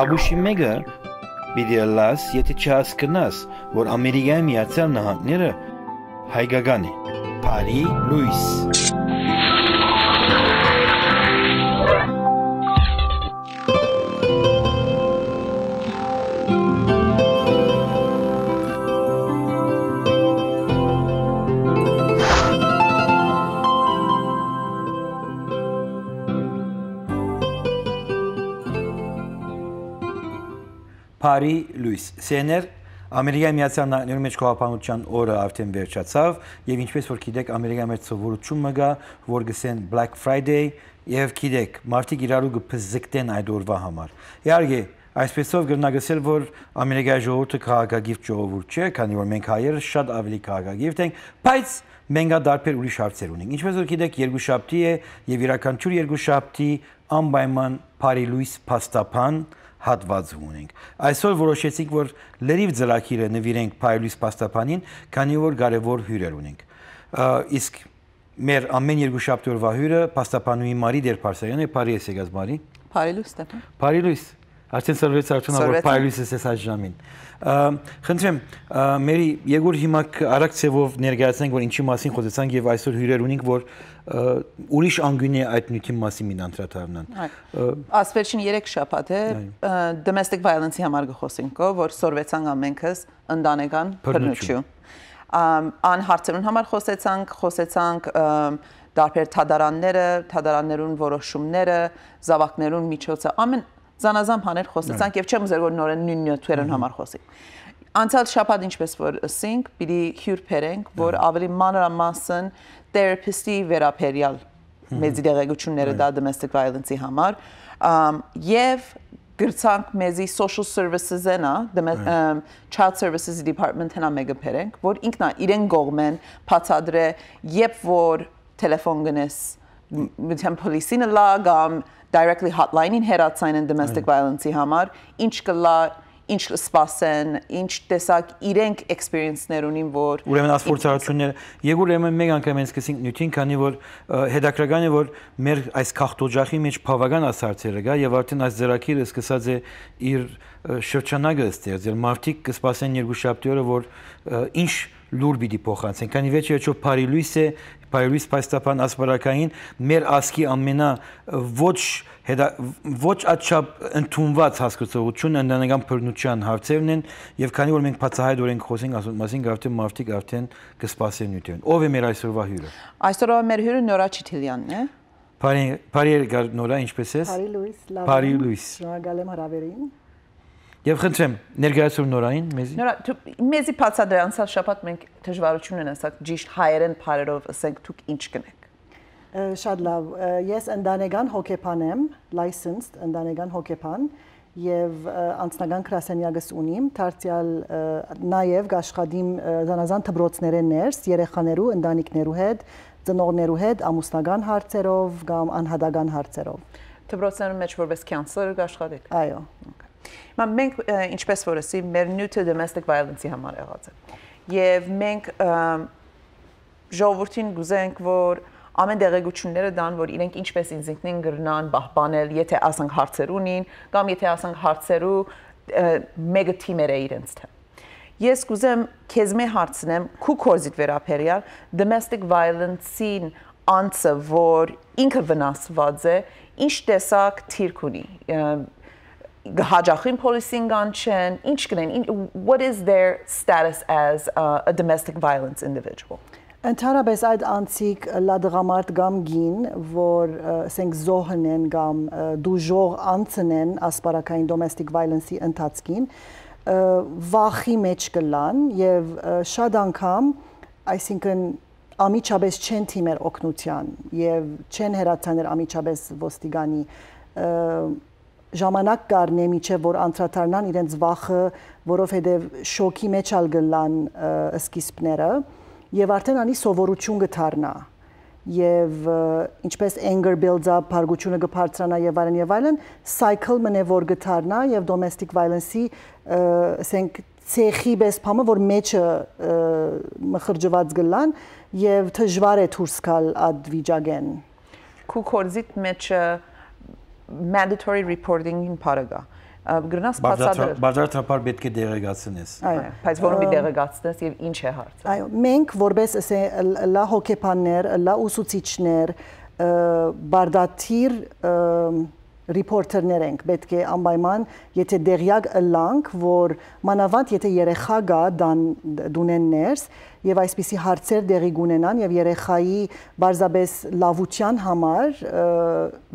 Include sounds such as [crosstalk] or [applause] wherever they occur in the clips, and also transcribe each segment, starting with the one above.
Աբուշի մեգը պիտի լաս, եթե չհասկնաս, որ Ամերիկայի Միացյալ Նահանգները հայկական է։ Փարի Լուիս Փարի լույս։ Սեներ Ամերիկայի Միացյալ Նահանգների մեջ կողապանության օրը արդեն վերջացավ եւ ինչպես որ գիտեք Ամերիկայի մեջ սովորություն մգա, որ գսեն Black Friday եւ գիտեք մարդիկ իրարու կփզկտեն այդ օրվա համար։ Իհարկե Այսպեսով գրնագսել որ Ամերիկայի ժողովուրդը քաղաքագիրտ ժողովուրդ չէ, քանի որ մենք հայերը շատ ավելի քաղաքագիրտ ենք, բայց մենք դարբեր ուրիշ հարցեր ունենք։ Ինչպես որ գիտեք, երկու շաբթի է եւ յուրաքանչյուր երկու շաբթի անպայման Փարի լույս փաստապան հատված ունենք։ Այսօր որոշեցինք, որ լրիվ ծրագիրը նվիրենք Փայլուս Պաստապանին, քանի որ կարևոր հյուրեր ունենք։ Իսկ մեր ամեն երկու շաբթի օրվա հյուրը Պաստապանուի Մարի Դերփարսարյանն է, Փարի ես եկած Մարի։ Փարիլուս Ստեփան։ Փարիլուս Արդեն սրվեց արդյունավոր Փայլուսը ես այս ժամին։ Խնդրեմ, մերի Եգոր հիմա արագ ցևով ներկայացնենք, որ ինչի մասին խոսեցանք եւ այսօր հյուրեր ունենք, որ ուրիշ անգույն է այդ նյութի մասին մին անդրադառնան։ Ասվերջին 3 շաբաթ է domestic violence-ի համար գխոսենք, որ սորվեցան ամենքս ընդանեկան բռնություն։ Ան հարցերուն համար խոսեցանք, խոսեցանք դարբեր թադարանները, թադարաններուն որոշումները, զավակներուն միջոցը, ամեն զանազան բաներ խոսեցանք եւ չեմ ուզեր որ նորեն նույն նյութերն համար խոսի։ Անցյալ շաբաթ ինչպես որ ասինք, պիտի հյուր բերենք, որ ավելի մանրամասն therapist-ի վերապերյալ մեծ դեղեցությունները դա domestic violence-ի համար եւ գրցանք մեզի social services-ը, child services department-ը մեգը բերենք, որ ինքնա իրեն գողմեն բացադրե, երբ որ տելեֆոն գնես մտեմ պոլիսին լա կամ directly hotline-ին հերացային են domestic violence-ի համար, ինչ կլա ինչ սպասեն, ինչ տեսակ իրենք experience-ներ ունին, որ Ուրեմն ասֆորցարությունները եւ ուրեմն մեկ անգամ ենք սկսենք նյութին, քանի որ հետաքրական է որ մեր այս քաղտոջախի մեջ բավական ասարցերը գա եւ արդեն այս ձեռակիրը սկսած է իր շրջանակը ստեղծել։ Մարդիկ կսպասեն երկու շաբթի օրը, որ ինչ լուր պիտի փոխանցեն։ Քանի վերջի վերջո Փարի լույս է, Փարի Պայստապան ասպարակային մեր ասկի ամենա ոչ հետա ոչ աչափ ընդունված հասկացողություն ընդանական բռնության հարցերն են եւ քանի որ մենք բացահայտորեն խոսենք ասում մասին արդեն մարդիկ արդեն կսպասեն նյութեն ով է մեր այսօրվա հյուրը այսօրվա մեր հյուրը Նորա Չիթիլյանն է Բարի բարի Նորա ինչպես ես Բարի Լուիս լավ Բարի Լուիս Շնորհակալ եմ հրավերին Եվ խնդրեմ, ներկայացում նորային մեզի։ Նորա, մեզի բացադրի անցած շաբաթ մենք դժվարություն ունեցանք ճիշտ հայերեն բարերով ասենք դուք ինչ կնեք։ Շատ լավ։ Ես ընդանեկան հոկեփան եմ, licensed ընդանեկան հոկեփան եւ անձնական գրասենյակս ունիմ, դարձյալ նաեւ աշխատիմ զանազան դպրոցների ներս երեխաներու, ընտանիքներու հետ, ծնողներու հետ ամուսնական հարցերով կամ անհատական հարցերով։ Դպրոցներում մեջ որպես counselor աշխատեք։ Այո։ Մա մենք ինչպես որ ասի, մեր նյութը domestic violence-ի համար եղած է։ Եվ մենք ժողովրդին գուզենք, որ ամեն դեղեցությունները դան, որ իրենք ինչպես ինքնին գրնան պահպանել, եթե ասենք հարցեր ունին, կամ եթե ասենք հարցերու մեգա թիմեր է իրենց թե։ Ես կուզեմ քեզ մե հարցնեմ քու կորզիտ վերապերյալ domestic violence-ին անցը, որ ինքը վնասված է, ինչ տեսակ թիրք ունի հաջախին policy-ին կանչեն, ինչ կնեն, what is their status as uh, a domestic violence individual։ Ընդհանրապես այդ անցիկ լադղամարտ կամ գին, որ ասենք զոհն են կամ դուժող անցն են ասպարակային domestic violence-ի ընթացքին, վախի մեջ կլան եւ շատ անգամ, այսինքն ամիջապես չեն թիմեր օգնության եւ չեն հերացաներ ամիջապես ոստիգանի ժամանակ կառնե միջև որ անդրադառնան իրենց վախը, որովհետև շոկի մեջ ալ գլան սկիզբները եւ արդեն անի սովորություն գթարնա եւ ինչպես anger builds up, բարգությունը կբարձրանա եւ այլն եւ այլն, cycle մնե որ գթարնա եւ domestic violence-ի ասենք ցեխի բես փամը որ մեջը մխրջված գլան եւ դժվար է դուրս գալ այդ վիճակեն քու կորզիտ մեջը mandatory reporting-ին բարագա գրնաս բացատրել։ Բաժարտապար պետք է դեղեկացնես։ Այո, բայց որոնց դեղեկացնես եւ ինչ է հարցը։ Այո, մենք որպես ասե լա հոկեփաններ, լա ուսուցիչներ, բարդաթիր ռիպորտերներ ենք պետք է անպայման եթե դերյակ ըլանք որ մանավանդ եթե երեխա գա դան դունեն ներս եւ այսպիսի հարցեր դեղի գունենան եւ երեխայի բարձաբես լավության համար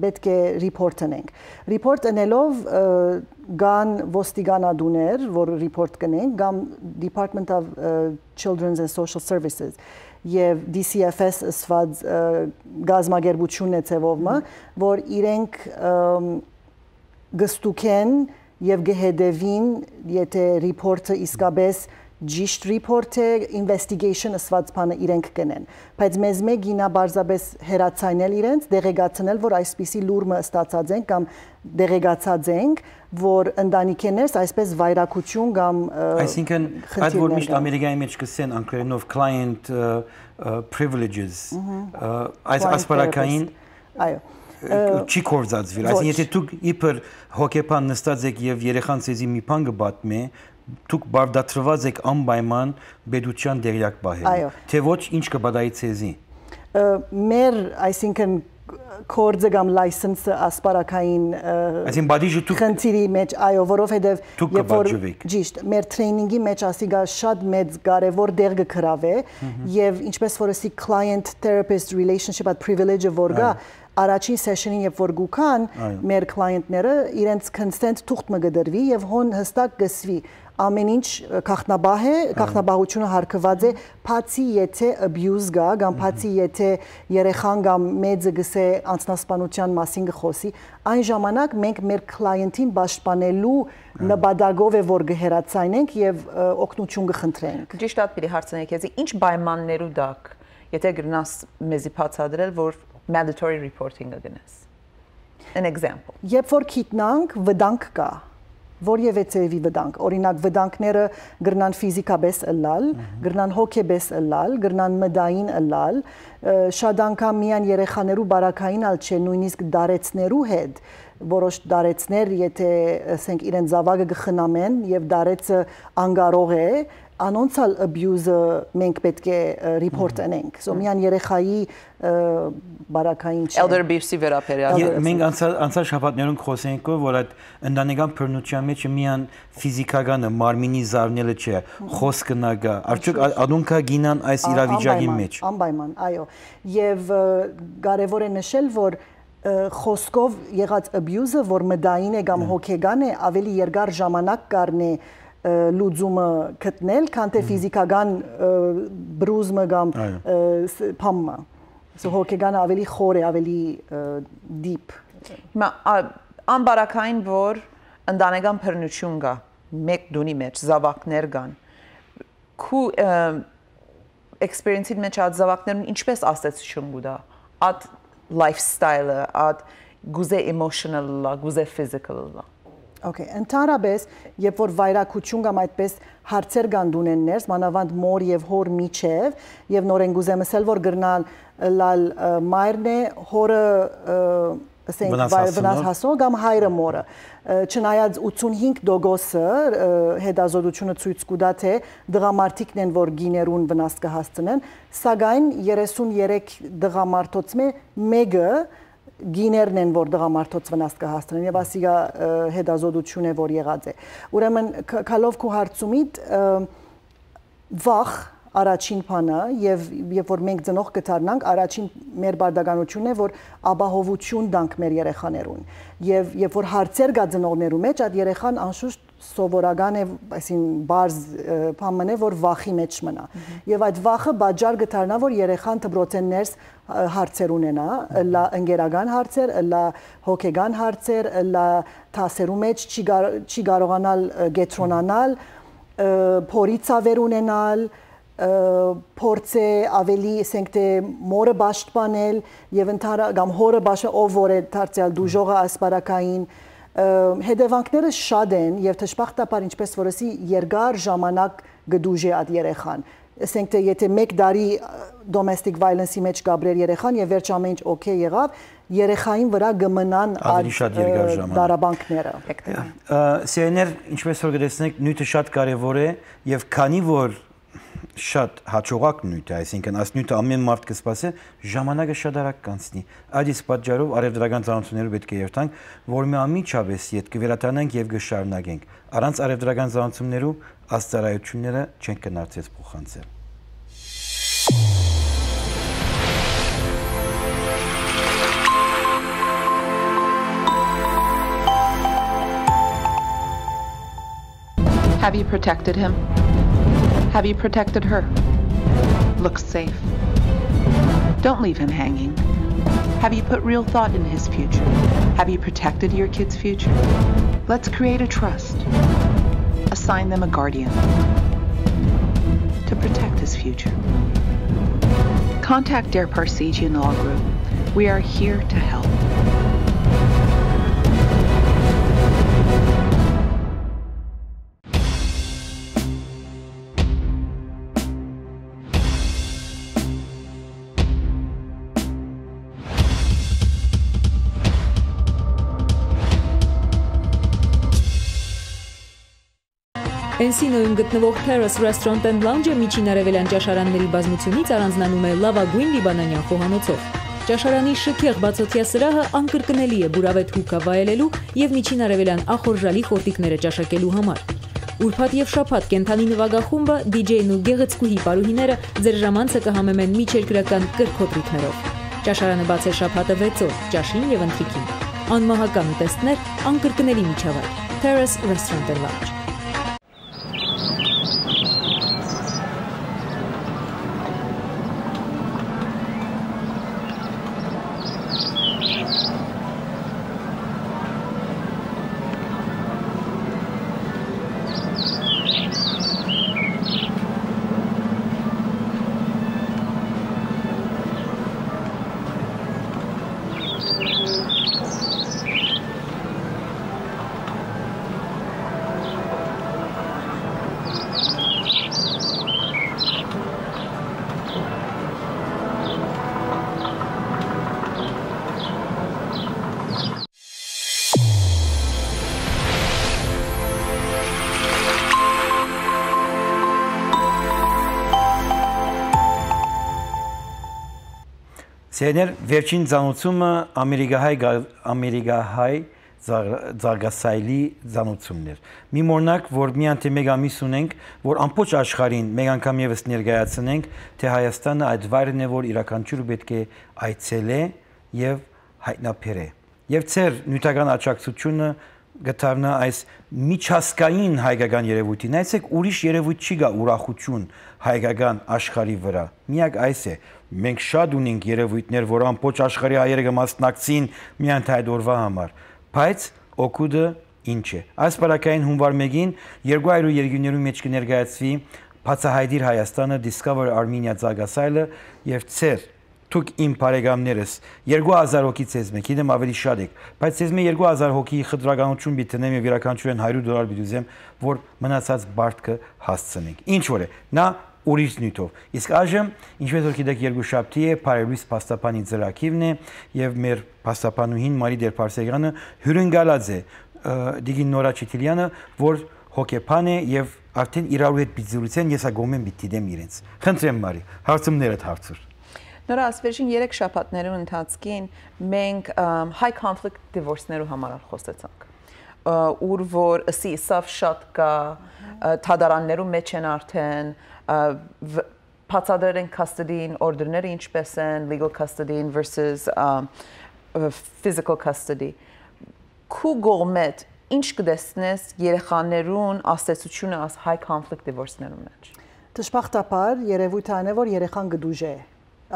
պետք է ռիպորտ անենք ռիպորտ անելով գան ոստիգանադուներ որ ռիպորտ կնեն կամ Department of Children's and Social Services եւ DCFS ըսված գազագերբությունն է ցևովը, որ իրենք գստուքեն եւ գհեդևին, եթե ռիպորտը իսկապես ճիշտ report է investigation ըսված բանը իրենք կնեն բայց մեզ մեկ գինա բարձաբես հերացանել իրենց դեղեկացնել որ այսպիսի լուրը ստացած են կամ դեղեկացած ենք որ ընտանիքներս այսպես վայրակություն կամ այսինքն այդ որ միշտ ամերիկայի մեջ կսեն անգլերենով client privileges այս ասպարակային այո չի կորզածվիր այսինքն եթե դուք իբր հոկեփան նստած եք եւ երեխան ցեզի մի բան կբատմի դուք բարդացրված եք անպայման բեդության դերյակ բահել թե ոչ ինչ կբադայի ցեզի մեր այսինքն կորձը կամ լայսենսը ասպարակային այսին բադիժը դուք խնդիրի մեջ այո որովհետև երբ որ ճիշտ մեր տրեյնինգի մեջ ասիգա շատ մեծ կարևոր դեր կգրավե եւ ինչպես որ ասի client therapist relationship at privilege-ը որ գա առաջին session-ին երբ որ գուքան մեր client-ները իրենց consent թուղթ մը գդրվի եւ հոն հստակ գսվի ամեն ինչ քաղտնաբահ է, քաղտնաբահությունը հարկված է, բացի եթե abuse գա, կամ բացի եթե երեխան կամ մեծը գսե անձնասպանության մասին գխոսի, այն ժամանակ մենք մեր client-ին պաշտպանելու նպատակով է որ գհերացայնենք եւ օգնություն կխնդրենք։ Ճիշտ է, պիտի հարցնենք քեզ, ինչ պայմաններու դակ, եթե գրնաս մեզի բացադրել, որ mandatory reporting-ը գնաս։ An example։ Երբ որ քիտնանք, վտանգ կա, որևէ ծևի վտանգ։ Օրինակ վտանգները գրնան ֆիզիկաբես ըլլալ, գրնան հոգեբես ըլլալ, գրնան մդային ըլլալ, շատ անգամ միան երեխաներու բարակային ալ չէ, նույնիսկ դարեցներու հետ որոշ դարեցներ, եթե ասենք իրեն զավակը գխնամեն եւ դարեցը անգարող է, անոնցալ abuse-ը մենք պետք է report անենք։ So միան երեխայի բարակային չէ։ Elder abuse-ի վերաբերյալ։ Մենք անցած անցած շաբաթներուն խոսենք, որ այդ ընտանեկան բռնության մեջ միան ֆիզիկականը մարմինի զարնելը չէ, խոսքը նագա։ Արդյոք ադունքա գինան այս իրավիճակի մեջ։ Անպայման, այո։ Եվ կարևոր է նշել, որ խոսքով եղած abuse-ը, որ մդային է կամ հոգեգան է, ավելի երկար ժամանակ կառնի լուծումը գտնել, քան թե ֆիզիկական բրուզը կամ փամը։ So հոգեգանը ավելի խոր է, ավելի deep։ Հիմա անբարակային որ ընտանեկան բռնություն կա, մեկ դունի մեջ զավակներ կան։ Քու experience-ի մեջ այդ զավակներուն ինչպես ասացություն գուտա։ Այդ lifestyle-ը, այդ գուզե emotional-ը, գուզե physical-ը։ Okay, ընդհանրապես, երբ որ վայրակություն կամ այդպես հարցեր կան դունեններս, մանավանդ մոր եւ հոր միջև, եւ նորեն գուզեմ ասել, որ գրնալ լալ մայրն է հորը ասենք վնաս հասնող կամ հայրը մորը չնայած 85%-ը հետազոտությունը ցույց կտա թե դղամարդիկն են որ գիներուն վնաս կհասցնեն սակայն 33 դղամարդոց մեկը գիներն են, որ դղամարդոց վնաս կհասցնեն եւ ասիգա հետազոտություն է, որ եղած է։ Ուրեմն քալով քու հարցումիդ վախ առաջին բանը եւ երբ որ մենք ծնող կդառնանք, առաջին մեր բարդականությունն է, որ ապահովություն տանք մեր երեխաներուն։ Եվ երբ որ հարցեր կա ծնողներու մեջ, այդ երեխան անշուշտ սովորական է, այսին բարձ բան է, որ վախի մեջ մնա։ Եվ այդ վախը բաժար գտարնա, որ երեխան դպրոցեններս հարցեր ունենա, լա ընկերական հարցեր, լա հոգեգան հարցեր, լա թասերու մեջ չի, կարողանալ գետրոնանալ, փորիցավեր ունենալ, փորձե ավելի ասենք թե մորը պաշտպանել եւ ընդհանրապես կամ հորը բաշը ով որ է դարձյալ դուժողը ասպարակային Հետևանքները շատ են եւ թշպախտապար ինչպես որսի երկար ժամանակ գդուժի այդ երեխան ասենք թե եթե 1 տարի domestic violence-ի մեջ գաբրեր երեխան եւ վերջ ամեն ինչ օքեյ եղավ, երեխային վրա գմնան այդ դարաբանքները։ Սիեներ, ինչպես որ գտեսնեք, նյութը շատ կարեւոր է եւ քանի որ շատ հաջողակ նյութ է, այսինքն այս նյութը ամեն մարդ կսպասի, ժամանակը շատ արագ կանցնի։ Այդ իսկ պատճառով արևդրական ծանոթությունները պետք է երթանք, որ մի ամիջապես յետ կվերաթանանք եւ կշարունակենք։ Առանց արևդրական ծանոթություններու աստարայությունները չեն կնարցես փոխանցել։ Have you protected him? Have you protected her? Looks safe. Don't leave him hanging. Have you put real thought in his future? Have you protected your kid's future? Let's create a trust. Assign them a guardian to protect his future. Contact Dare Parsegian Law Group. We are here to help. Էնսինոյում գտնվող Terrace Restaurant and Lounge-ը միջին արևելյան ճաշարանների բազմությունից առանձնանում է լավագույն լիբանանյան խոհանոցով։ Ճաշարանի շքեղ բացօթյա սրահը անկրկնելի է բուրավետ հուկա վայելելու եւ միջին արևելյան ախորժալի խորտիկները ճաշակելու համար։ Ուրբաթ եւ շաբաթ կենթանի նվագախումբը, DJ-ն ու գեղեցկուհի պարուհիները ձեր ժամանցը կհամեմեն միջերկրական կրկոտ ռիթմերով։ Ճաշարանը բաց է շաբաթը 6 օր, ճաշին եւ ընթրիքին։ Անմահական ուտեստներ, անկրկնելի միջավայր։ Terrace Restaurant and Lounge Սերներ վերջին ցանուցումը ամերիկահայ ամերիկահայ զարգասայլի ցանուցումներ։ Մի մորնակ, որ մի անտի մեկ ամիս ունենք, որ ամբողջ աշխարհին մեկ անգամ եւս ներկայացնենք, թե Հայաստանը այդ վայրն է, որ իրականչուր պետք է այցելե եւ հայտնաբերե։ Եվ ծեր նյութական աջակցությունը գտարնա այս միջազգային հայկական երևույթին։ Այսեք ուրիշ երևույթ չի գա ուրախություն հայկական աշխարհի վրա։ Միակ այս է, մենք շատ ունենք երևույթներ, որ ամբողջ աշխարհի հայերը կմասնակցին միայն այդ օրվա համար, բայց օկուդը ինչ է։ Այս բարակային հունվար 1-ին 200 երկրներու մեջ կներկայացվի Բացահայտիր Հայաստանը Discover Armenia ցագասայլը եւ ծեր դուք իմ բարեկամներս 2000 հոգի ցեզ մեկ իդեմ ավելի շատ եք բայց ցեզ մե 2000 հոգի խտրականություն բիտնեմ եւ իրականչորեն 100 դոլար բիդուզեմ որ մնացած բարտքը հասցնենք ինչ որ է նա ուրիշ նյութով։ Իսկ այժմ, ինչպես որ գիտեք, երկու շաբթի է Փարելույս Պաստապանի ծրակիրն է եւ մեր Պաստապանուհին Մարի Դերփարսեգյանը հյուրընկալած է Դիգին Նորա Չիթիլյանը, որ հոկեփան է եւ արդեն իրարու հետ բիզուրության ես ագոմեն պիտի դեմ իրենց։ Խնդրեմ Մարի, հարցումներդ հարցուր։ Նորա ասվերժին 3 շաբաթներու ընթացքին մենք high conflict divorce-ներու համար խոսեցանք ուր որ ըսի սավ շատ կա թադարաններու մեջ են արդեն բացադրեն custody-ին օրդերները ինչպես են legal custody-ին versus um, physical custody. Քու գողմետ ինչ կդեսնես երեխաներուն աստեցությունը as high conflict divorce-ներում մեջ? Դժբախտաբար երևույթ այն է որ երեխան գդուժ է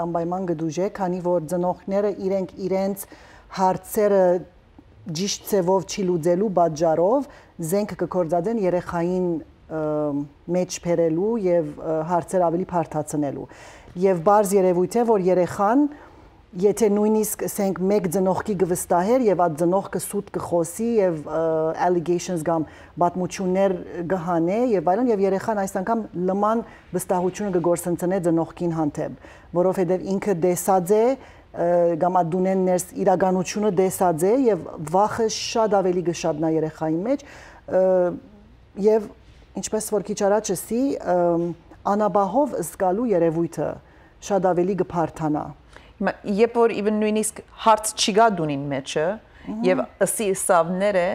անպայման գդուժ է քանի որ ծնողները իրենք իրենց հարցերը ճիշտ ծևով չի լուծելու պատճառով զենք կկործածեն երեխային մեջ փերելու եւ հարցեր ավելի բարթացնելու եւ բարձ երևույթ է որ երեխան եթե նույնիսկ ասենք մեկ ծնողքի գվստահեր եւ այդ ծնողքը սուտ կխոսի եւ allegations կամ բացմություններ գհանե եւ այլն եւ երեխան այս անգամ լման վստահությունը կգործընծնե ծնողքին հանդեպ որովհետեւ ինքը դեսած է կամ ադունեն ներս իրականությունը դեսած է եւ վախը շատ ավելի գշատնա երեխայի մեջ եւ ինչպես որ քիչ առաջ ասի անաբահով զգալու երևույթը շատ ավելի գփարթանա երբ որ even նույնիսկ հարց չի գա դունին մեջը եւ ըսի սավները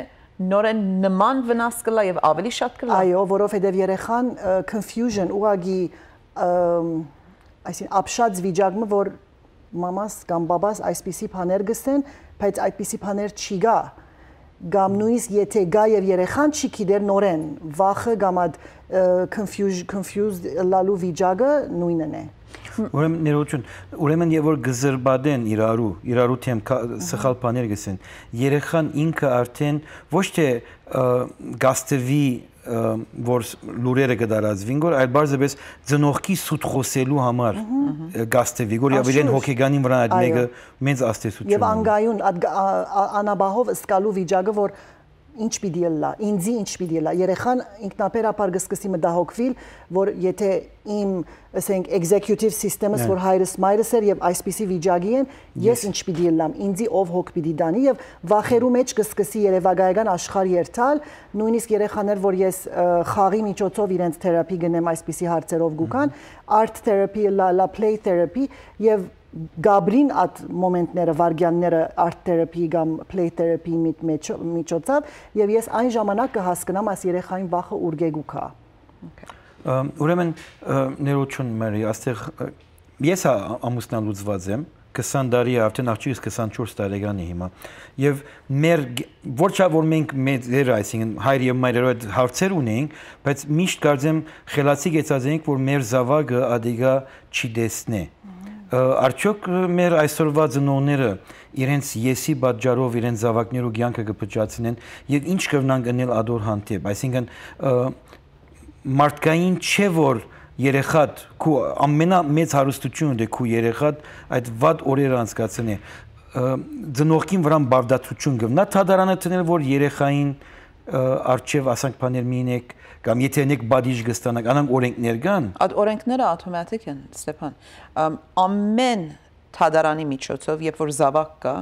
նորեն նման վնաս կլա եւ ավելի շատ կլա այո որովհետեւ երեխան confusion ուղագի այսին ապշած վիճակը որ մամաս կամ բաբաս այսպիսի բաներ գսեն բայց այդպիսի բաներ չի գա կամ նույնիսկ եթե գա եւ երեխան չի գիտեր նորեն վախը կամ այդ confused confused լալու վիճակը նույնն է Ուրեմն ներողություն, ուրեմն եւ որ գզրբադեն իրարու, իրարու թեմ սխալ բաներ գսեն։ Երեխան ինքը արդեն ոչ թե գաստվի որ լուրերը կդարածվին գոր այլ բարձրապես ծնողքի սուտ խոսելու համար գաստվի գոր եւ իրեն հոգեգանին վրա այդ մեկը մեծ աստեցություն եւ անգայուն անաբահով սկալու վիճակը որ ինչ պիտի լա, ինձի ինչ պիտի լա։ Երեխան ինքնաբերաբար կսկսի մտահոգվել, որ եթե իմ, ասենք, executive system-ս, որ հայրս մայրս էր եւ այսպիսի վիճակի եմ, ես ինչ պիտի լամ, ինձի ով հոգ պիտի դանի եւ վախերու մեջ կսկսի երևակայական աշխարհ երթալ, նույնիսկ երեխաներ, որ ես խաղի միջոցով իրենց թերապի գնեմ այսպիսի հարցերով գուքան, art therapy, la play therapy եւ Գաբրին այդ մոմենտները, վարգյանները art therapy կամ play therapy միջոցով եւ ես այն ժամանակ կհասկանամ այս երեխային վախը ուրգեգուքա։ Ուրեմն ներողություն մերի, աստեղ ես ամուսնալուծված եմ 20 տարի արդեն աղջիկս 24 տարեկան է հիմա եւ մեր որչա որ մենք մեր այսինքն հայր եւ մայրերով այդ հարցեր ունենք բայց միշտ կարծեմ խելացի գեցած ենք որ մեր զավակը ադիգա չի դեսնե արդյոք մեր այսօրվա ծնողները իրենց եսի պատճառով իրենց զավակներու կյանքը կփճացնեն եւ ինչ կվնան գնել ադոր հանդեպ այսինքն մարդկային չէ որ երեխատ քու ամենամեծ հարստությունը դե քու երեխատ այդ վատ օրերը անցկացնի ծնողքին վրան բավդացություն գտնա թադարանը տնել որ երեխային արչև ասանք բաներ մինեք կամ եթե նեք բադիժ կստանաք, անանք օրենքներ կան։ Այդ օրենքները ավտոմատիկ են, Ստեփան։ Ամեն թադարանի միջոցով, երբ որ զավակ կա,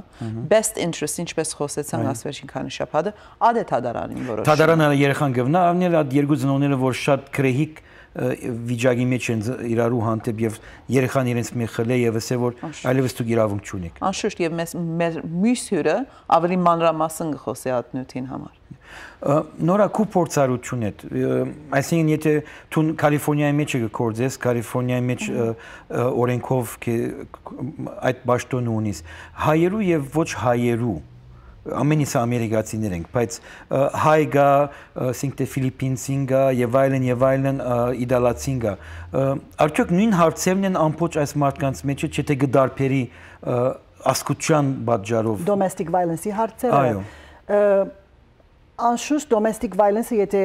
best interest ինչպես խոսեցան ասվերշին քանի շաբաթը, ադե է թադարանին որոշ։ Թադարանը երեխան գվնա, ավնել այդ երկու ծնողները, որ շատ քրեհիկ վիճակի մեջ են իրարու հանդեպ եւ երեխան իրենց մի խլե եւ ասե որ այլևս դուք իրավունք չունեք։ Անշուշտ եւ մեզ մեր մյուս հյուրը ավելի մանրամասն կխոսի այդ նյութին համար նորա քու փորձառություն է այսինքն եթե դու կալիֆոռնիայի մեջ կգործես կալիֆոռնիայի մեջ օրենքով այդ ճաշտոնը ունիս հայերու եւ ոչ հայերու ամենից ամերիկացիներ ենք, բայց հայ գա, ասենք թե ֆիլիպինցին գա եւ այլն եւ այլն իդալացին գա։ Արդյոք նույն հարցերն են ամբողջ այս մարդկանց մեջ, չէ՞ թե գդարբերի ասկության պատճառով։ Domestic violence-ի հարցերը։ Այո անշուշտ domestic violence-ը եթե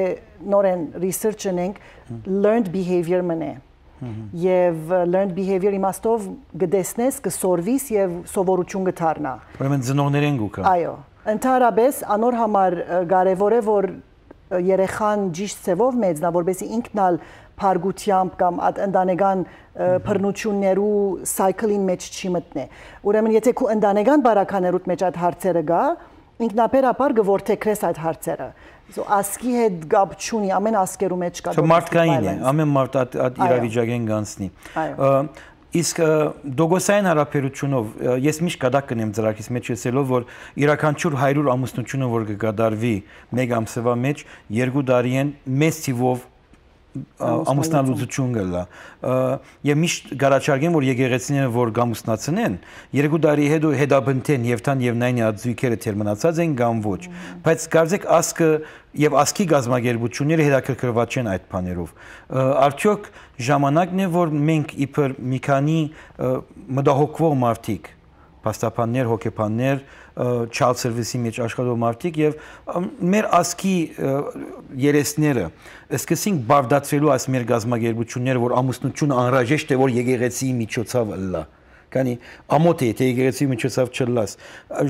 նորեն research ունենք learned behavior մնե եւ learned behavior իմաստով գտեսնես կսորվիս եւ սովորություն կդառնա ուրեմն ծնողներեն գուկա այո ընդհանրապես անոր համար կարեւոր է որ երեխան ճիշտ ծևով մեծնա որբեսի ինքնալ փարգությամբ կամ ընտանեկան բռնություններու cycle-ին մեջ չի մտնե ուրեմն եթե քու ընտանեկան բարականերուտ մեջ այդ հարցերը գա ինքնաբերաբար գորթեքրես այդ հարցերը ասկի հետ գապ չունի, ամեն ասկերու մեջ կա։ So մարդկային է, ամեն մարդ այդ իրավիճակեն գանցնի։ Իսկ դոգոսային հարաբերությունով ես միշտ կդակ կնեմ ծրակից մեջ եսելով որ իրականչուր 100 ամուսնությունը որ կգադարվի մեկ ամսվա մեջ երկու տարի են մեծ թիվով ամուսնալուծություն գլա եւ միշտ գարաչարգեմ որ եկեղեցիները որ գամուսնացնեն երկու տարի հետո հետաբնթեն եւ տան եւ նայնի ածույքերը թերմնացած են կամ ոչ բայց կարծեք ասկը եւ ասկի գազագերբությունները հետաքրքրված չեն այդ բաներով արդյոք ժամանակն է որ մենք իբր մի քանի մտահոգվող մարդիկ փաստաբաններ հոգեբաններ child service-ի մեջ աշխատող մարդիկ եւ մեր ասկի երեսները սկսին բավդացվելու այս մեր գազագերբությունները, որ ամուսնությունը անհրաժեշտ է որ եկեղեցիի միջոցով լա Կանի ամոթ է, թե եկեղեցի միջոցով չլաս։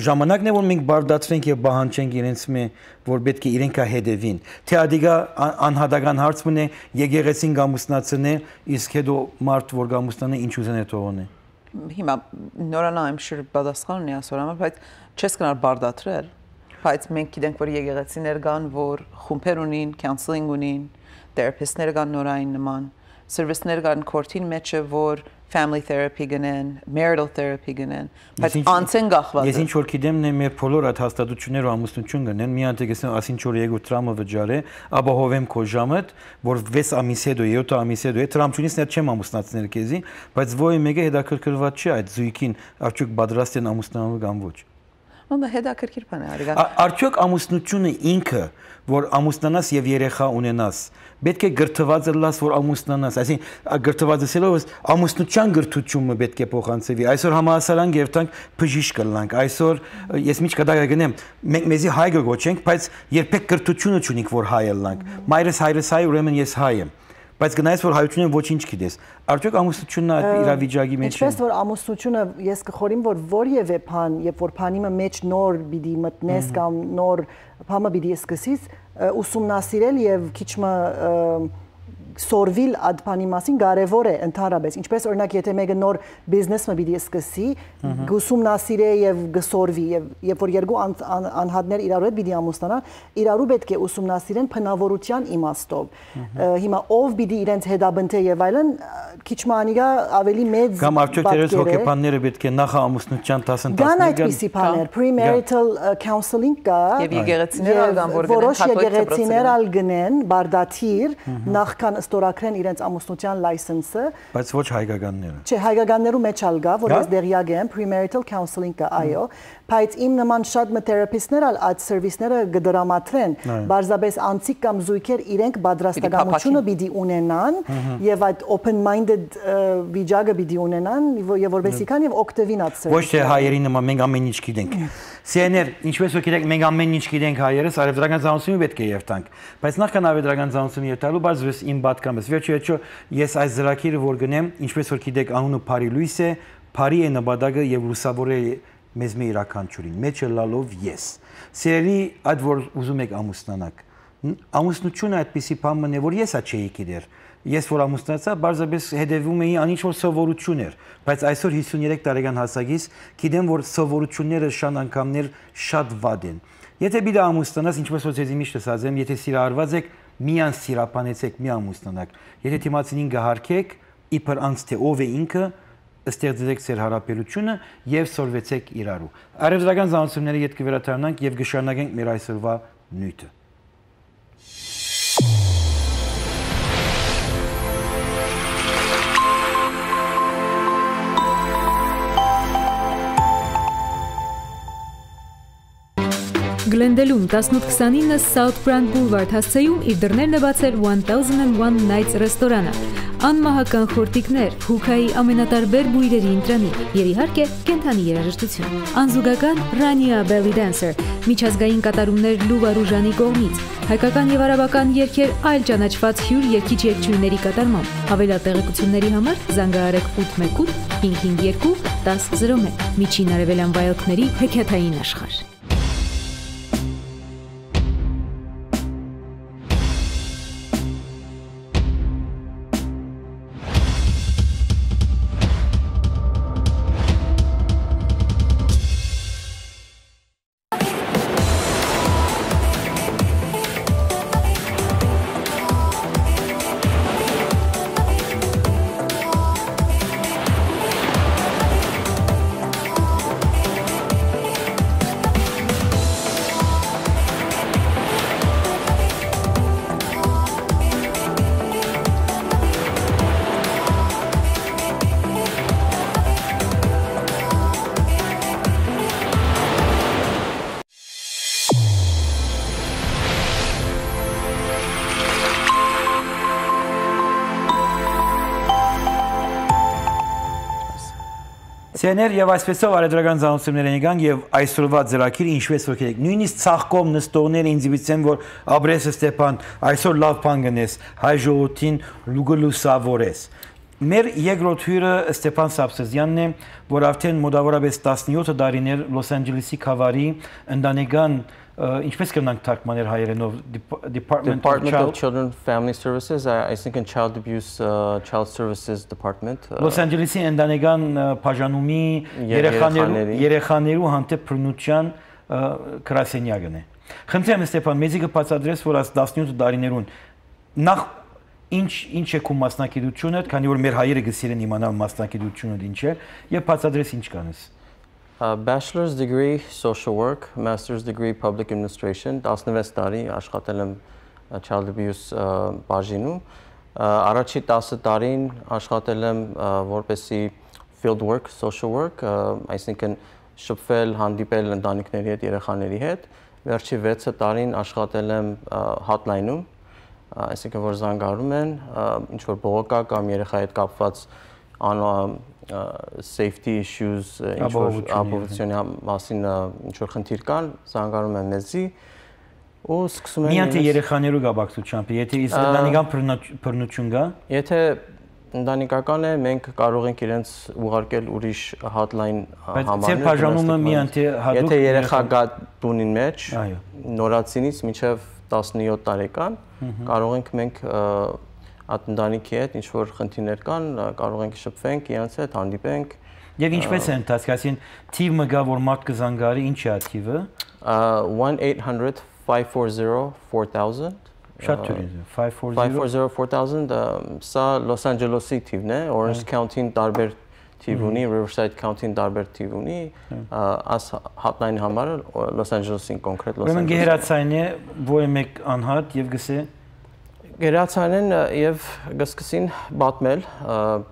Ժամանակն է որ մենք բարդացվենք եւ բահանջենք իրենց մե որ պետք է իրենքա հետևին։ Թե ադիգա անհատական հարց մնե եկեղեցին գամուսնացնե, իսկ հետո մարդ որ գամուսնանե ինչ ուզենե թողոնե։ Հիմա նորանա I'm sure պատասխան ունի ասոր համար, բայց չես կնար բարդատրել բայց մենք գիտենք որ եկեղեցիներ կան որ խումբեր ունին, counseling ունին, therapist-ներ կան նորային նման, service-ներ կան court-ին մեջը որ family therapy գնեն, marital therapy գնեն, բայց անցեն գախված։ Ես ինչ որ գիտեմ, մեր բոլոր այդ հաստատությունները ամուսնություն գնեն, մի հատ եկեսն ասին որ եկու տրամը վճարե, ապահովեմ քո ժամը, որ 6 ամիս հետո, 7 ամիս հետո, է տրամչունից ներ չեմ ամուսնացնել քեզի, բայց ոյ մեկը հետաքրքրված չի այդ զույգին, արդյոք պատրաստ են ամուսնանալու կամ ոչ։ Ոնց հետաքրքիր բան է արիգա։ Արդյոք ամուսնությունը ինքը, որ ամուսնանաս եւ երեխա ունենաս, պետք է գրթված լաս, որ ամուսնանաս, այսինքն գրթված ասելով ամուսնության գրթությունը պետք է փոխանցվի։ Այսօր համահասարան գերտանք բժիշկ կլանք։ Այսօր ես միջ կդա գնեմ, մենք մեզի հայ գոչենք, բայց երբեք գրթությունը չունենք, որ հայ լանք։ Մայրս հայրս հայ, ուրեմն ես հայ եմ բայց գնայես որ հայությունը ոչինչ գիտես արդյոք ամուսնությունն այդ իրավիճակի մեջ է ինչպես որ ամուսնությունը ես կխորիմ որ որևէ բան երբ որ բանիմը մեջ նոր պիտի մտնես կամ նոր բամը պիտի սկսես ուսումնասիրել եւ քիչմը սորվիլ այդ բանի մասին կարևոր է ընդհանրապես ինչպես օրինակ եթե մեկը նոր բիզնեսը պիտի սկսի գուսումնասիրե եւ գսորվի եւ երբ որ երկու անհատներ իրար հետ պիտի ամուսնանան իրարու պետք է ուսումնասիրեն փնավորության իմաստով հիմա ով պիտի իրենց հետաբնթե եւ այլն քիչ մանիգա ավելի մեծ կամ արդյոք դերս հոգեբանները պետք է նախ ամուսնության դասընթացներ կան այդպիսի բաներ premarital counseling կա եւ եկեղեցիներ կան որ գնեն որոշ եկեղեցիներ ալ գնեն բարդաթիր նախքան ստորագրեն իրենց ամուսնության լայսենսը բայց ոչ հայկականները չէ հայկականներու մեջ ալ գա որ ես դերյակ եմ premarital counseling կա այո բայց իմ նման շատ մթերապիստներ ալ այդ սերվիսները կդրամատրեն բարձրապես անցիկ կամ զույգեր իրենք պատրաստականությունը պիտի ունենան եւ այդ open minded վիճակը պիտի ունենան եւ որովհետեւ կան եւ օկտեվին այդ սերվիսը ոչ թե հայերի նման մենք ամեն ինչ գիտենք Սիեներ, ինչպես որ գիտեք, մենք ամեն ինչ գիտենք հայերս, արևդրական ցանցումը պետք է երթանք։ Բայց նախքան արևդրական ցանցումը երթալու, բարձրս իմ պատկամս։ Վերջի վերջո ես այս զրակիրը որ գնեմ, ինչպես որ գիտեք, անունը Փարի Լուիս է, Փարի է նպատակը եւ լուսավորը մեզ մի իրականչուրին, մեջը լալով ես։ Սերի այդ որ ուզում եք ամուսնանալ։ Ամուսնությունը այդպիսի բան մնե, որ ես ա չէի գիտեր։ Ես որ ամուսնացա, բարձրապես հետևում էի անիչ որ սովորություն էր, բայց այսօր 53 տարեկան հասակից գիտեմ, որ սովորությունները շան անգամներ շատ վատ են։ Եթե բիդա ամուսնանաս, ինչպես որ ձեզ միշտ ասած եմ, եթե սիրահարված եք, միան սիրապանեցեք, մի ամուսնանաք։ Եթե թիմացինին գահարկեք, իբր անց թե ով է ինքը, ստեղծեք ձեր հարաբերությունը եւ սորվեցեք իրարու։ Արևելական զանոցումների հետ կվերաթարնանք եւ կշարունակենք մեր այսօրվա նյութը։ Գլենդելում 1829 South Brand Boulevard հասցեում իր դռներն է բացել 1001 Nights ռեստորանը։ Անմահական խորտիկներ, հուքայի ամենատարբեր բույրերի ընտրանի եւ իհարկե կենթանի երաժշտություն։ Անզուգական Rania Belly Dancer, միջազգային կատարումներ Լուվա Ռուժանի կողմից, հայկական եւ արաբական երգեր այլ ճանաչված հյուր երգիչ երգչուհիների կատարմամբ։ Հավելյալ տեղեկությունների համար զանգահարեք 818 552 1001։ Միջին արևելյան վայելքների հեքիաթային աշխարհ։ Սեներ եւ այսպեսով արեդրական զանոցումներ են եկան եւ այսօրվա ծրագիրը ինչպես որ գիտեք նույնիսկ ցաղկոմ նստողներ ինձ վիցեն որ Աբրեսը Ստեփան այսօր լավ բան գնես հայ ժողովրդին լուգլուսավորես Մեր երկրորդ հյուրը Ստեփան Սապսեզյանն է, որ արդեն մոտավորապես 17 տարիներ Լոս Անջելեսի խավարի ընտանեկան ինչպես կնանք թարգմանել հայերենով Department, Department of, Child... of Children Family Services I, I think in Child Abuse uh, Child Services Department Լոս Անջելեսի ընտանեկան բաժանումի երեխաներու երեխաներու հանդեպ բռնության գրասենյակն է Խնդրեմ Ստեփան, մեզի կբացատրես, որ աս 17 տարիներուն նախ ինչ ինչ է քո մասնակցությունը, քանի որ մեր հայերը գսիրեն իմանալ մասնակցությունը ինչ է, եւ բացատրես ինչ կանես։ A bachelor's degree social work, master's degree public administration, 16 տարի աշխատել եմ child abuse բաժինում։ Առաջի 10 տարին աշխատել եմ որպեսի field work, social work, այսինքն շփվել, հանդիպել ընտանիքների հետ, երեխաների հետ։ Վերջի 6 տարին աշխատել եմ hotline-ում, այսինքն որ զանգարում են ինչ որ բողոքա կամ երեխայի հետ կապված safety issues ինչ որ ապահովությունը մասին ինչ որ խնդիր կան, զանգարում են մեզի ու սկսում են Միանթե երեխաներու գաբակցությամբ, եթե իսկ ընտանեկան բռնություն կա, եթե ընտանեկական է, մենք կարող ենք իրենց ուղարկել ուրիշ hotline համարներ։ Բայց ձեր բաժանումը միանթե հատուկ Եթե երեխա գա տունին մեջ, նորացինից մինչև 17 տարեկան կարող ենք մենք այդ ընտանիքի հետ ինչ որ խնդիրներ կան, կարող ենք շփվենք, իրանց հետ հանդիպենք։ Եվ ինչպես է ընթացքասին թիվը գա որ մարդ կզանգարի, ինչ է թիվը։ 1-800 540 4000 Շատ թույլ է 540 540 4000 սա Լոս Անջելեսի թիվն է, Orange County-ին տարբեր թիվ ունի, Riverside County-ին տարբեր թիվ ունի, աս hotline համարը Los Angeles-ին կոնկրետ Los Angeles։ Ուրեմն գերացային է, որ մեկ անհատ եւ գսե Գերացանեն եւ գսկսին բատմել,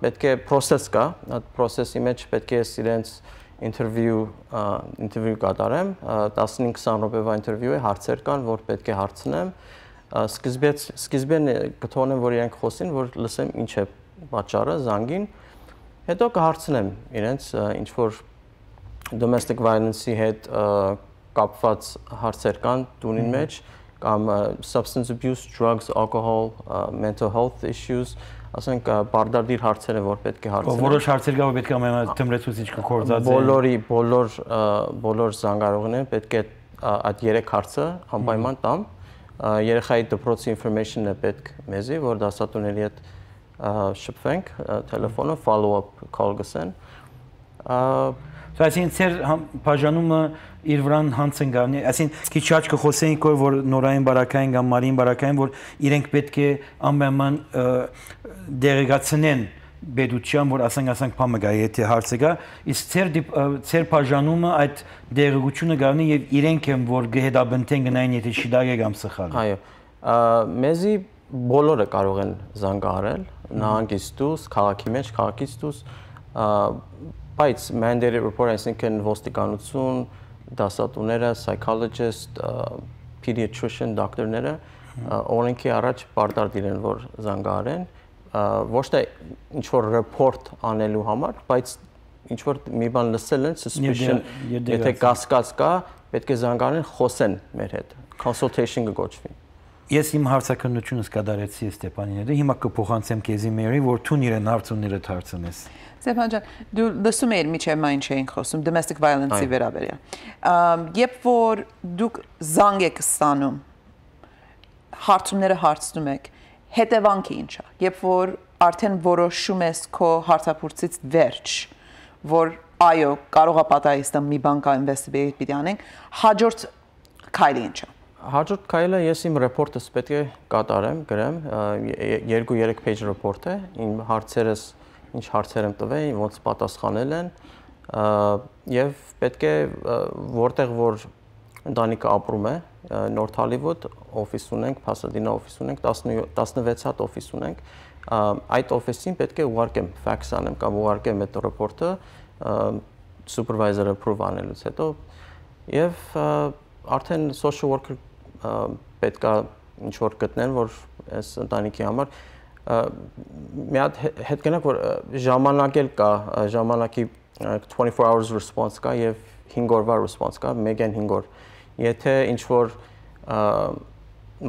պետք է process կա, այդ process-ի մեջ պետք է իրենց interview interview կատարեմ, 15-20 րոպեվա interview է, հարցեր կան, որ պետք է հարցնեմ։ Սկզբից սկզբեն կթողնեմ, որ իրենք խոսին, որ լսեմ ինչ է պատճառը զանգին, Հետո կհարցնեմ իրենց ինչ որ domestic violence-ի հետ կապված հարցեր կան տունին մեջ կամ substance abuse, drugs, alcohol, mental health issues, ասենք բարդարդիր հարցերը որ պետք է հարցնել։ Որոշ հարցեր կա որ պետք է թմրեցուցիչ կկործած Բոլորի բոլոր բոլոր զանգարողները պետք է այդ երեք հարցը անպայման տամ։ Երեխայի դպրոցի information-ը պետք մեզի, որ դասատուների հետ շփվենք տելեֆոնը follow up call գսեն Այսինքն ծեր բաժանումը իր վրան հանց են գանի, այսինքն քիչ աճ կխոսեինք որ նորային բարակային կամ մարին բարակային որ իրենք պետք է անպայման դերեկացնեն բեդության որ ասենք ասենք փամը գա եթե հարցը գա իսկ ծեր ծեր բաժանումը այդ դերեկությունը գանի եւ իրենք են որ գհետաբնթեն գնային եթե շիդագե կամ սխալ այո մեզի բոլորը կարող են զանգահարել նահանգից դուրս, քաղաքի մեջ, քաղաքից դուրս, բայց mandated report, այսինքն ոստիկանություն, դասատուները, psychologist, pediatrician, դոկտորները օրենքի առաջ պարտադիր են որ զանգահարեն ոչ թե ինչ որ report անելու համար, բայց ինչ որ մի բան լսել են suspicion, եթե կասկած կա, պետք է զանգահարեն, խոսեն մեր հետ։ Consultation կգոչվի։ Ես իմ հարցակնությունս կդարեցի Ստեփանին հետ։ Հիմա կփոխանցեմ քեզի մերի, որ թուն իրեն հարցումները դարձնես։ Ստեփան ջան, դու լսում ես միջև մայն չէինք խոսում domestic violence-ի վերաբերյալ։ Երբ որ դուք զանգ եք ստանում, հարցումները հարցնում եք, հետևանքը ի՞նչ է։ Երբ որ արդեն որոշում ես քո հարցափորձից վերջ, որ այո, կարող է պատահի մի բան կա investigate պիտի անենք, հաջորդ քայլը ի՞նչ է Հաջորդ քայլը ես իմ ռեպորտս պետք է կատարեմ, գրեմ, 2-3 page report է, իմ հարցերս, ինչ հարցեր եմ տվել, ոնց պատասխանել են, եւ պետք է որտեղ որ ընտանիքը ապրում է, North Hollywood օֆիս ունենք, Pasadena օֆիս ունենք, 16 հատ օֆիս ունենք, այդ օֆիսին պետք է ուղարկեմ, fax անեմ կամ ուղարկեմ այդ ռեպորտը supervisor-ը approve անելուց հետո եւ արդեն social worker պետքա ինչ որ գտնեն, որ այս ընտանիքի համար մի հատ հետ գնանք որ ժամանակ էլ կա, ժամանակի 24 hours response կա եւ 5 օրվա response կա, 1-ին 5 օր։ Եթե ինչ որ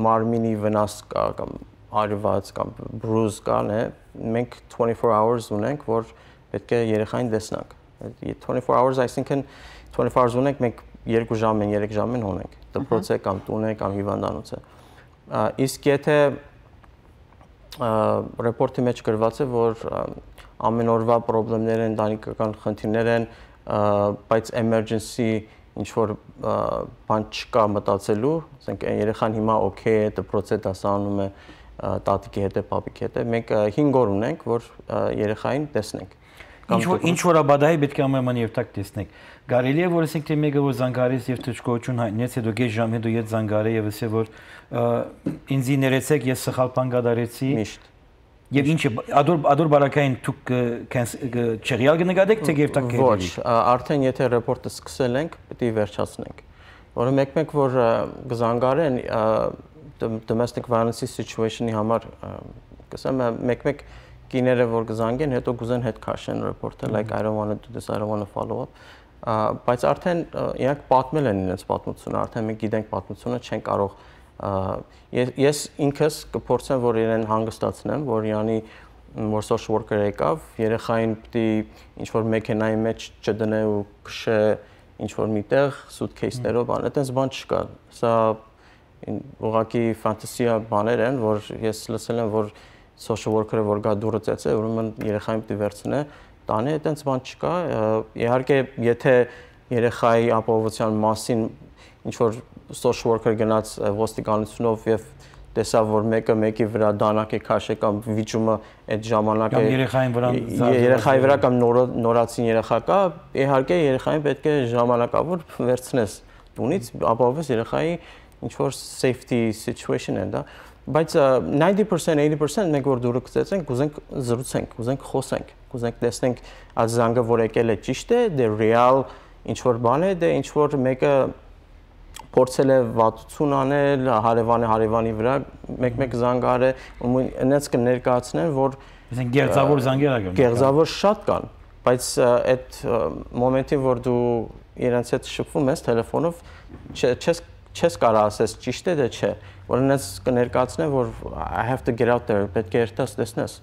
մարմինի վնաս կա կամ արված կամ bruise կան է, մենք 24 hours ունենք, որ պետք է երեխային տեսնանք։ 24 hours, այսինքն 24 hours ունենք, մենք 2 ժամ են, 3 ժամ են ունենք։ Դպրոց է կամ տուն է կամ հիվանդանոց է։ Իսկ եթե ռեպորտի մեջ գրված է, որ ամեն օրվա խնդիրներ են, ընտանեկան խնդիրներ են, բայց emergency ինչ որ բան չկա մտածելու, ասենք երեխան հիմա օքեյ է, դպրոց է դասանում է, տատիկի հետ է, պապիկի հետ է, մենք 5 օր ունենք, որ երեխային տեսնենք։ Ինչ որ ինչ որ աբադայի պետք է ամեն երթակ տեսնենք։ Գարելի է որ ասենք թե մեկը որ զանգարից եւ թշկողություն հայտնեց, հետո գեշ ժամ հետո իդ զանգարը եւ ասե որ ինձի ներեցեք, ես սխալ բան գադարեցի։ Միշտ Եվ ինչը ադոր ադոր բարակային դուք չեղյալ կնկատեք թե երթակ կերելի։ Ոչ, արդեն եթե ռեպորտը սկսել ենք, պետք է վերջացնենք։ Որը մեկ-մեկ որ գզանգարեն domestic violence situation-ի համար կսեմ մեկ-մեկ կիները որ գզանգեն, հետո գուզեն հետ քաշեն ռեպորտը like I don't want to do this, I don't want to follow up բայց արդեն իրանք պատմել են իրենց պատմությունը, արդեն մենք գիտենք պատմությունը, չեն կարող ես, ես ինքս կփորձեմ որ իրեն հանգստացնեմ, որ Յանի որ social worker եկավ, երեխային պիտի ինչ որ մեքենայի մեջ չդնե ու քշե ինչ որ միտեղ suitcase-ներով, բան, այտենց բան չկա։ Սա ուղղակի ֆանտազիա բաներ են, որ ես լսել եմ, որ social worker-ը որ գա դուրը ծեծե, ուրեմն երեխային պիտի վերցնե, տանի, այտենց բան չկա։ Իհարկե, եթե երեխայի ապահովության մասին ինչ որ social worker գնաց ոստիկանությունով եւ տեսավ որ մեկը մեկի վրա դանակ է քաշե կամ վիճումը այդ ժամանակ է կամ երեխային վրա երեխայի վրա կամ նորացին երեխա կա իհարկե երեխային պետք է ժամանակավոր վերցնես տունից ապահովես երեխայի ինչ որ safety situation են դա բայց 90% 80% մենք որ դուրը գցեցենք, կուզենք զրուցենք, կուզենք խոսենք, կուզենք տեսնենք այդ զանգը որ եկել է ճիշտ է, դե real ինչ որ բան է, դե ինչ որ մեկը փորձել է վատություն անել հարևանը հարևանի վրա, մեկ-մեկ զանգար է, ու այնպես կներկայացնեն, որ ասեն գերձավոր զանգեր ա գնում։ Գերձավոր շատ կան, բայց այդ մոմենտին, որ դու իրենց հետ շփվում ես տելեֆոնով, չես չես կարող ասես ճիշտ է դե չէ, որ այնպես կներկայացնեն, որ I have to get out there, պետք է երթաս տեսնես։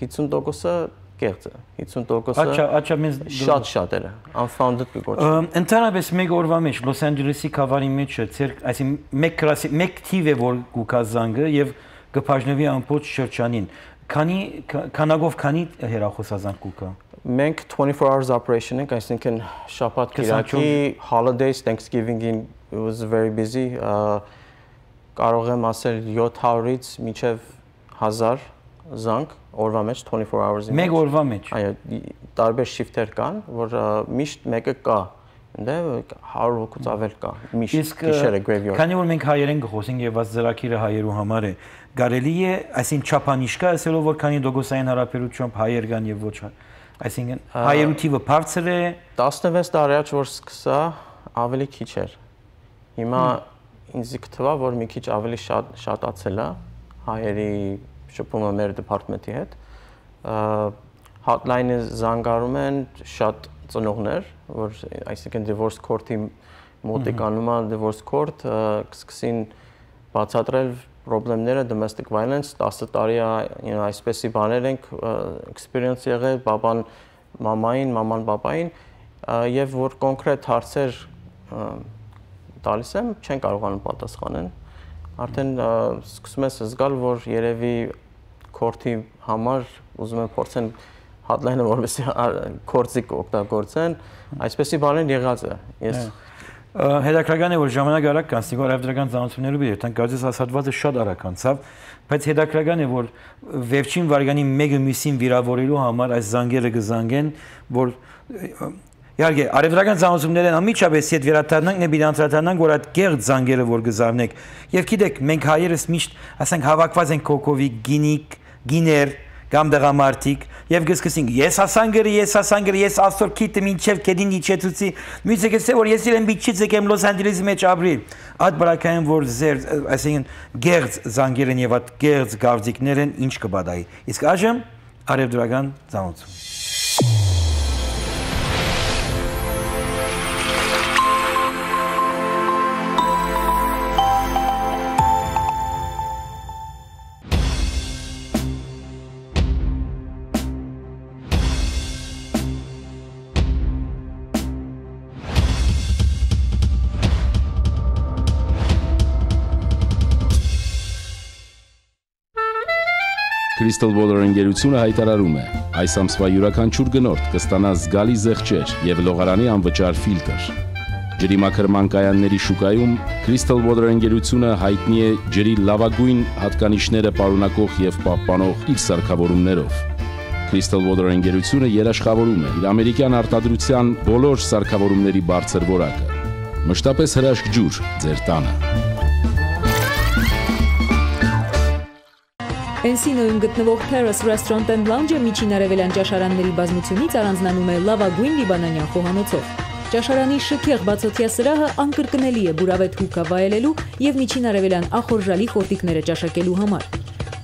50%-ը կեղծ է 50%-ը Աչա, աչա մեզ շատ շատերը unfounded կգոչվի։ Ընդհանրապես մեկ օրվա մեջ Լոս Անջելեսի կավարի մեջ ցեր, այսինքն մեկ կրասի մեկ թիվ է որ գուկա զանգը եւ գփաժնվի ամբողջ շրջանին։ Քանի քանագով քանի հերախոսազանգ կուկա։ Մենք 24 hours operation ենք, այսինքն շաբաթ կիրակի holidays Thanksgiving-ին it was very busy կարող եմ ասել 700-ից մինչև 1000 զանգ օրվա մեջ 24 hours-ի մեջ։ Մեկ օրվա մեջ։ Այո, տարբեր շիֆթեր կան, որ միշտ մեկը կա դե 100 հոգուց ավել կա միշտ գիշերը graveyard քանի որ մենք հայերեն գխոսենք եւ ված ծրակիրը հայերու համար է գարելի է այսին չափանիշ կա ասելով որ քանի դոգոսային հարաբերությամբ հայեր կան եւ ոչ այսինքն հայերու թիվը բարձր է 16 տարի առաջ որ սկսա ավելի քիչ էր հիմա ինձ կթվա որ մի քիչ ավելի շատ շատացել է հայերի շփումը մեր դեպարտմենտի հետ hotline-ը զանգարում են շատ ծնողներ, որ այսինքն divorce court-ի մոտիկանում է divorce court, կսկսին բացատրել խնդիրները domestic violence 10 տարի է, you know, այսպեսի բաներ ենք experience եղել բաբան մամային, մաման բաբային եւ որ կոնկրետ հարցեր տալիս եմ, չեն կարողանում պատասխանեն արդեն սկսում ես զգալ, որ երևի կորթի համար ուզում են փորձեն hotline-ը որպեսզի կորցիկ օգտագործեն, այսպեսի բաներ եղած է։ Ես հետաքրական է որ ժամանակ արագ կանցնի որ արևդրական ծանոթությունները բիր տան կարծես ասածվածը շատ արագ անցավ բայց հետաքրական է որ վերջին վարգանի մեկը մյուսին վիրավորելու համար այս զանգերը կզանգեն որ Իհարկե, արևելական ծանոթություններն ամիջապես հետ վերադառնանք, նե պիտի անդրադառնանք, որ այդ գեղձ զանգերը որ գզարնեք։ Եվ գիտեք, մենք հայերս միշտ, ասենք, հավաքված ենք կոկովի, գինիկ, գիներ, կամ դղամարտիկ եւ գսկսինք ես ասանգրը ես ասանգրը ես ասոր քիտը մինչեւ կեդին իջեցուցի մյուսը գսե որ ես իրեն բիչից եկեմ լոս անջելեսի մեջ ապրի այդ բրակային որ զեր այսինքն գերձ զանգերեն եւ այդ գերձ գավձիկներն ինչ կբադայի իսկ այժմ արևդրական ծանոթություն Crystal Water ընկերությունը հայտարարում է. այս ամսվա յուրաքանչյուր գնորդ կստանա զգալի զեղչեր եւ լողարանի անվճար ֆիլտր։ Ջրի մաքրման կայանների շուկայում Crystal Water ընկերությունը հայտնի է ջրի լավագույն հատկանիշները պարունակող եւ պահպանող իր սարքավորումներով։ Crystal Water ընկերությունը երաշխավորում է իր ամերիկյան արտադրության բոլոր սարքավորումների բարձր որակը։ Մշտապես հրաշք ջուր ձեր տանը։ Encino-ում գտնվող Terrace Restaurant and Lounge-ը միջին արևելյան ճաշարանների բազմությունից առանձնանում է լավագույն լիբանանյան խոհանոցով։ Ճաշարանի շքեղ բացօթյա սրահը անկրկնելի է բուրավետ հուկա վայելելու եւ միջին արևելյան ախորժալի խորտիկները ճաշակելու համար։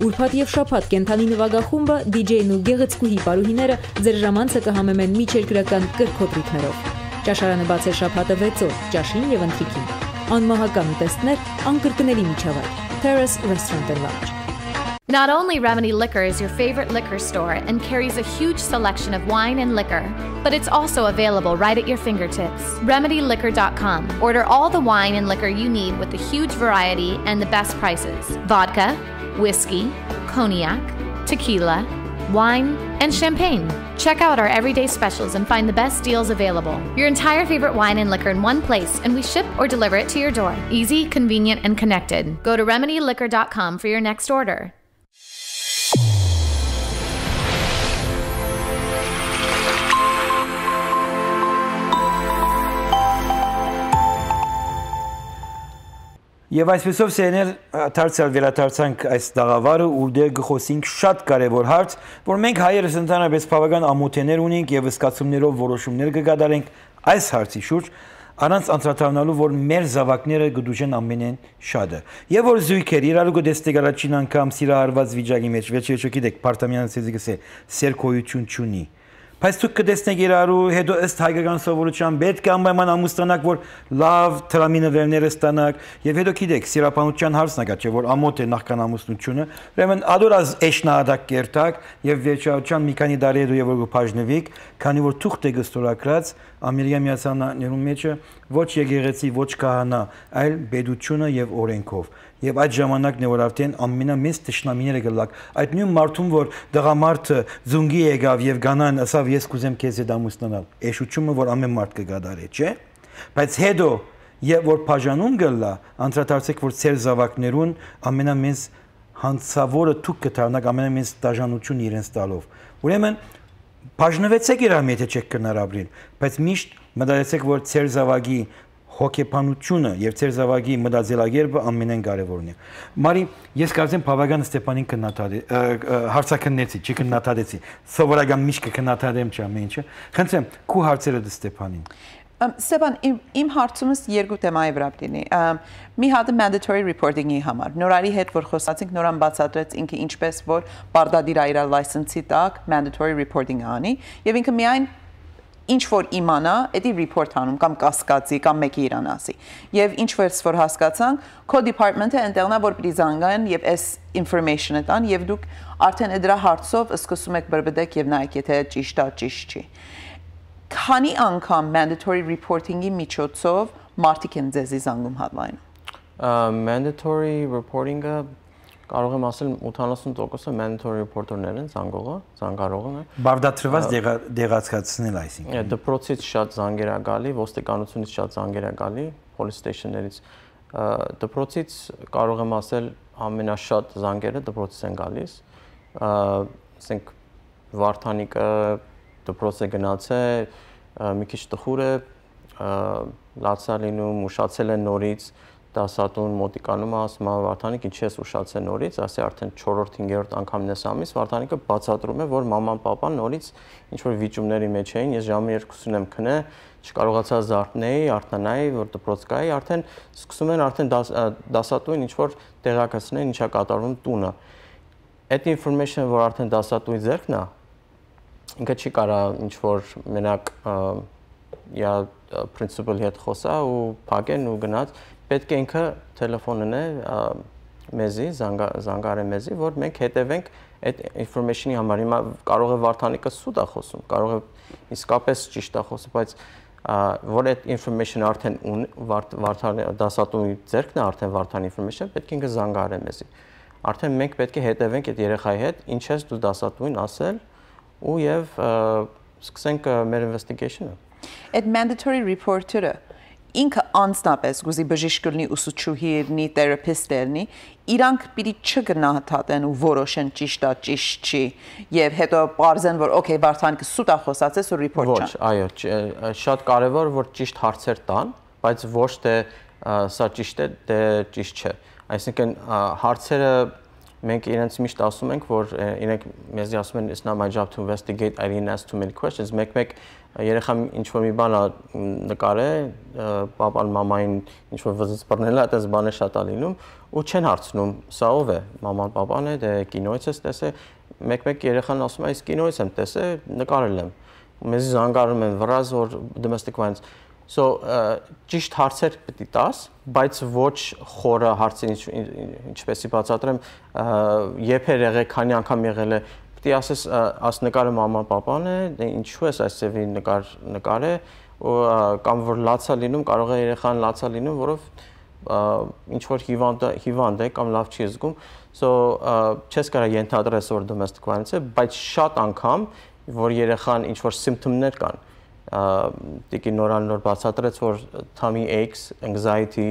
Ուրբաթ եւ շաբաթ կենթանի նվագախումբը, DJ-ն ու գեղեցկուհի պարուհիները ձեր ժամանցը կհամեմեն միջերկրական կրկոտրիկներով։ Ճաշարանը բաց է շաբաթը 6 օր, ճաշին եւ ընթրիքին։ Անմահական ուտեստներ, անկրկնելի միջավայր։ Terrace Restaurant and Lounge Not only Remedy Liquor is your favorite liquor store and carries a huge selection of wine and liquor, but it's also available right at your fingertips. RemedyLiquor.com. Order all the wine and liquor you need with a huge variety and the best prices vodka, whiskey, cognac, tequila, wine, and champagne. Check out our everyday specials and find the best deals available. Your entire favorite wine and liquor in one place, and we ship or deliver it to your door. Easy, convenient, and connected. Go to RemedyLiquor.com for your next order. Եվ այսպեսով սեներ դարձյալ վերադարձանք այս դաղավարը, ուր գխոսինք շատ կարևոր հարց, որ մենք հայերս ընդհանրապես բավական ամոթեներ ունենք եւ սկացումներով որոշումներ կգադարենք այս հարցի շուրջ, առանց անդրադառնալու, որ մեր զավակները գդուժեն ամենեն շատը։ Եվ որ զույգեր իրար գտեստեկ առաջին անգամ սիրահարված վիճակի մեջ, վերջի գիտեք, Պարտամյանը ցեզի գսե սերկոյություն չունի Բայց դուք կտեսնեք իրարու հետո ըստ հայկական սովորության պետք է անպայման ամուսնանաք, որ լավ տրամինվերները ստանաք, եւ հետո գիտեք, սիրապանության հարցն է, չէ՞ որ ամոթ է նախքան ամուսնությունը, ուրեմն ադորած էշնահադակ կերտակ եւ վերջացան մի քանի տարի հետո եւ որ բաժնվիկ, քանի որ թուղթ է գստորակրած Ամերիկա Միացյալ Նահանգներում մեջը ոչ եկեղեցի, ոչ քահանա, այլ բեդությունը եւ օրենքով եւ այդ ժամանակն է որ արդեն ամենամեծ ճշնամիները գլակ այդ նույն մարդուն որ դղամարդը զունգի եկավ եւ գանան ասավ ես կուզեմ քեզ հետ ամուսնանալ էշուչումը որ ամեն մարդ կգադարի չէ բայց հետո եւ որ բաժանում գլա անդրադարձեք որ ծեր զավակներուն ամենամեծ հանցավորը դուք կդառնաք ամենամեծ դաժանություն իրենց տալով ուրեմն բաժնվեցեք իրար մեջ չեք կնարաբրին բայց միշտ մտածեցեք որ ծեր զավակի հոգեբանությունը եւ ծեր զավակի մտածելակերպը ամենեն կարևորն է։ Մարի, ես կարծեմ բավական Ստեփանին կնաթադի հարցակնեցի, չի կնաթադեցի։ Սովորական միշտ կնաթադեմ չա մենչը։ Խնդրեմ, քու հարցերը դե Ստեփանին։ Ստեփան, իմ հարցումս երկու թեմայի վրա դինի։ Մի հատը mandatory reporting-ի համար։ Նորարի հետ որ խոսացինք, նորան բացատրեց ինքը ինչպես որ բարդադիր այրա լայսենսի տակ mandatory reporting-ը անի, եւ ինքը միայն ինչ որ իմանա, էդի report անում կամ կասկածի կամ մեկի իրան ասի։ Եվ ինչ որս որ հասկացանք, քո department-ը ընտեղնա որ պիտի զանգան եւ այս information-ը տան եւ դուք արդեն դրա հարցով սկսում եք բրբդեք եւ նայեք եթե ճիշտ է, ճիշտ չի։ Քանի անգամ mandatory reporting-ի միջոցով մարդիկ են ձեզի զանգում hotline։ Mandatory reporting-ը կարող եմ ասել 80%-ը mandatory reporter-ներ են, զանգողը, զանգարողն է։ Բարդատրված դեղացկացնել այսինքն։ Դպրոցից շատ զանգեր է գալի, ոստիկանությունից շատ զանգեր է գալի, police station-ներից։ Դպրոցից կարող եմ ասել ամենաշատ զանգերը դպրոցից են գալիս։ Ասենք Վարդանիկը դպրոց է գնացել, մի քիչ տխուր է, լացա լինում, ուշացել է նորից, դասատուն մոտիկանում ասում է Վարդանիկ ինչ ես ուշացել նորից, ասի արդեն 4-րդ 5-րդ անգամն ես ամիս, Վարդանիկը բացատրում է, որ մաման papan նորից ինչ որ վիճումների մեջ էին, ես ժամը 2-ին եմ քնե, չկարողացա զարթնեի, արթնանայի, որ դպրոց գայի, արդեն սկսում են արդեն դասատուին ինչ որ տեղակացնել, ինչա կատարվում տունը։ Այդ information-ը, որ արդեն դասատուի ձեռքն է, ինքը չի կարա ինչ որ մենակ я principal-ի հետ խոսա ու փակեն ու գնաց պետք է ինքը տելեֆոնն է մեզի, զանգարե մեզի, որ մենք հետևենք այդ information-ի համար։ Հիմա կարող է Վարդանիկը սուտ է խոսում, կարող է իսկապես ճիշտ է խոսում, բայց որ այդ information արդեն Վարդանի դասատուի ձեռքն է արդեն Վարդանի information, պետք է ինքը զանգարե մեզի։ արդեն մենք պետք է հետևենք այդ երեխայի հետ, ինչ ես դու դասատուին ասել ու եւ սկսենք մեր investigation-ը։ Այդ mandatory report-ը ինքը անձնապես գուզի բժիշկ լինի ուսուցչուհի լինի թերապիստ լինի իրանք պիտի չգնահատեն ու որոշեն ճիշտ է ճիշտ չի եւ հետո բարձեն որ օքեյ Վարդանը սուտ է խոսացես ու report չա ոչ այո շատ կարեւոր որ ճիշտ հարցեր տան բայց ոչ թե սա ճիշտ է դե ճիշտ չէ այսինքն հարցերը մենք իրենց միշտ ասում ենք, որ իրենք մեզի ասում են it's not my job to investigate, I didn't ask too many questions։ Մեկ-մեկ երեխան ինչ որ մի բան նկարե, papan մամային ինչ որ վզից բռնել է, այդպես բաներ շատ է լինում ու չեն հարցնում, սա ով է, մաման papan է, դե կինոից ես տեսել, մեկ-մեկ երեխան ասում է, այս կինոից եմ տեսել, նկարել եմ։ Մեզի զանգարում են վրազ որ domestic violence So ճիշտ հարցեր պետք է տաս, բայց ոչ խորը հարցին ինչպեսի բացատրեմ, երբ է եղել, քանի անգամ եղել է, է ասես աս նկարը մաման papan է, դե ինչու ես այս ծևի նկար նկարե, կամ որ լացա լինում, կարող է երեխան լացա լինում, որով ինչ որ հիվանդ հիվանդ է կամ լավ չի զգում, so չես կարա ենթադրես որ domestic violence է, բայց շատ անգամ որ երեխան ինչ որ սիմպտոմներ կան, տիկի նորանոր բացատրեց, որ tummy aches, anxiety,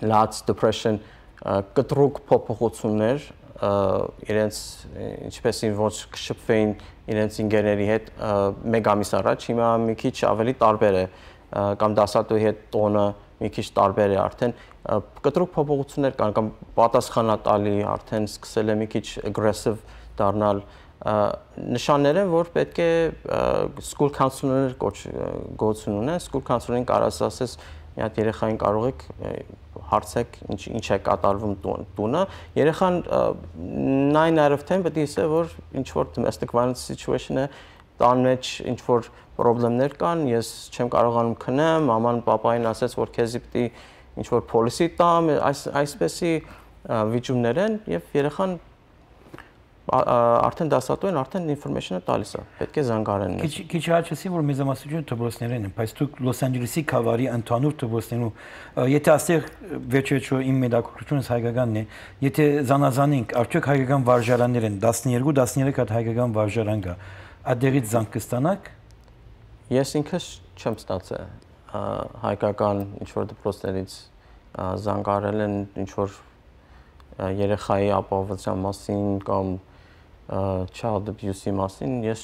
lots depression, կտրուկ փոփոխություններ իրենց ինչպես ինչ ոչ կշփվեին իրենց ինգերների հետ մեկ ամիս առաջ հիմա մի քիչ ավելի տարբեր է կամ դասատուի հետ տոնը մի քիչ տարբեր է արդեն կտրուկ փոփոխություններ կան կամ պատասխանատալի արդեն սկսել է մի քիչ aggressive դառնալ նշաններ են, որ պետք է school counselor-ներ գոչություն ունեն, school counselor-ին կարաս ասես մի հատ երեխային կարող եք հարցեք ինչ ինչ է կատարվում տունը երեխան 9 out of 10 պետք է ասե որ ինչ որ domestic violence situation-ը տան մեջ ինչ որ խնդիրներ կան ես չեմ կարողանում քնեմ մաման papayin ասեց որ քեզի պետք է ինչ որ policy տամ այս այսպեսի վիճումներ են եւ երեխան արդեն դասատու են, արդեն information-ը տալիս է։ Պետք է զանգարեն։ Քիչ քիչ հաճեսի որ մեծամասնությունը դպրոցներն են, բայց դուք Լոս Անջելեսի քավարի ընդհանուր դպրոցներում, եթե աստեղ վերջերջո իմ մեդակությունս հայկականն է, եթե զանազանենք, արդյոք հայկական վարժարաններ են 12-13 հատ հայկական վարժարան կա։ Այդերից զանգ կստանաք։ Ես ինքս չեմ ստացել հայկական ինչ որ դպրոցներից զանգարել են ինչ որ երեխայի ապահովության մասին կամ child abuse-ի մասին ես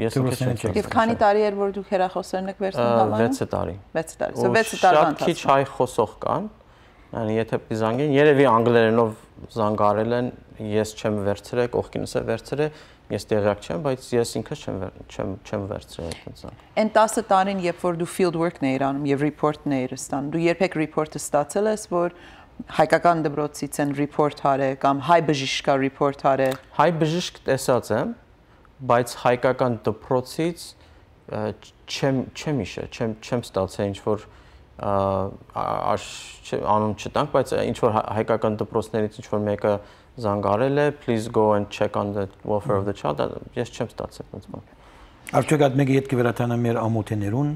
ես ինքս Եվ քանի տարի էր որ դուք հերախոսերն եք վերցնում 6 տարի 6 տարի so 6 տարվա ընթացքում քիչ հայ խոսող կան yani եթե պիտի զանգեն երևի անգլերենով զանգարել են ես չեմ վերցրել կողքինս է վերցրել ես տեղյակ չեմ բայց ես ինքս չեմ չեմ չեմ վերցրել այդպես Այն 10 տարին երբ որ դու field work-ն էիր անում եւ report-ն էիր ստանում դու երբեք report-ը ստացել ես որ հայկական դպրոցից են report արե կամ հայ բժիշկա report արե հայ բժիշկ տեսած եմ բայց հայկական դպրոցից չեմ չեմ իշը չեմ չեմ ստացել ինչ որ աշ անուն չտանք բայց ինչ որ հայկական դպրոցներից ինչ որ մեկը զանգարել է please go and check on the welfare of the child ես չեմ ստացել այնպես բան Արդյոք այդ մեկը իդ կվերաթանա մեր ամոթեներուն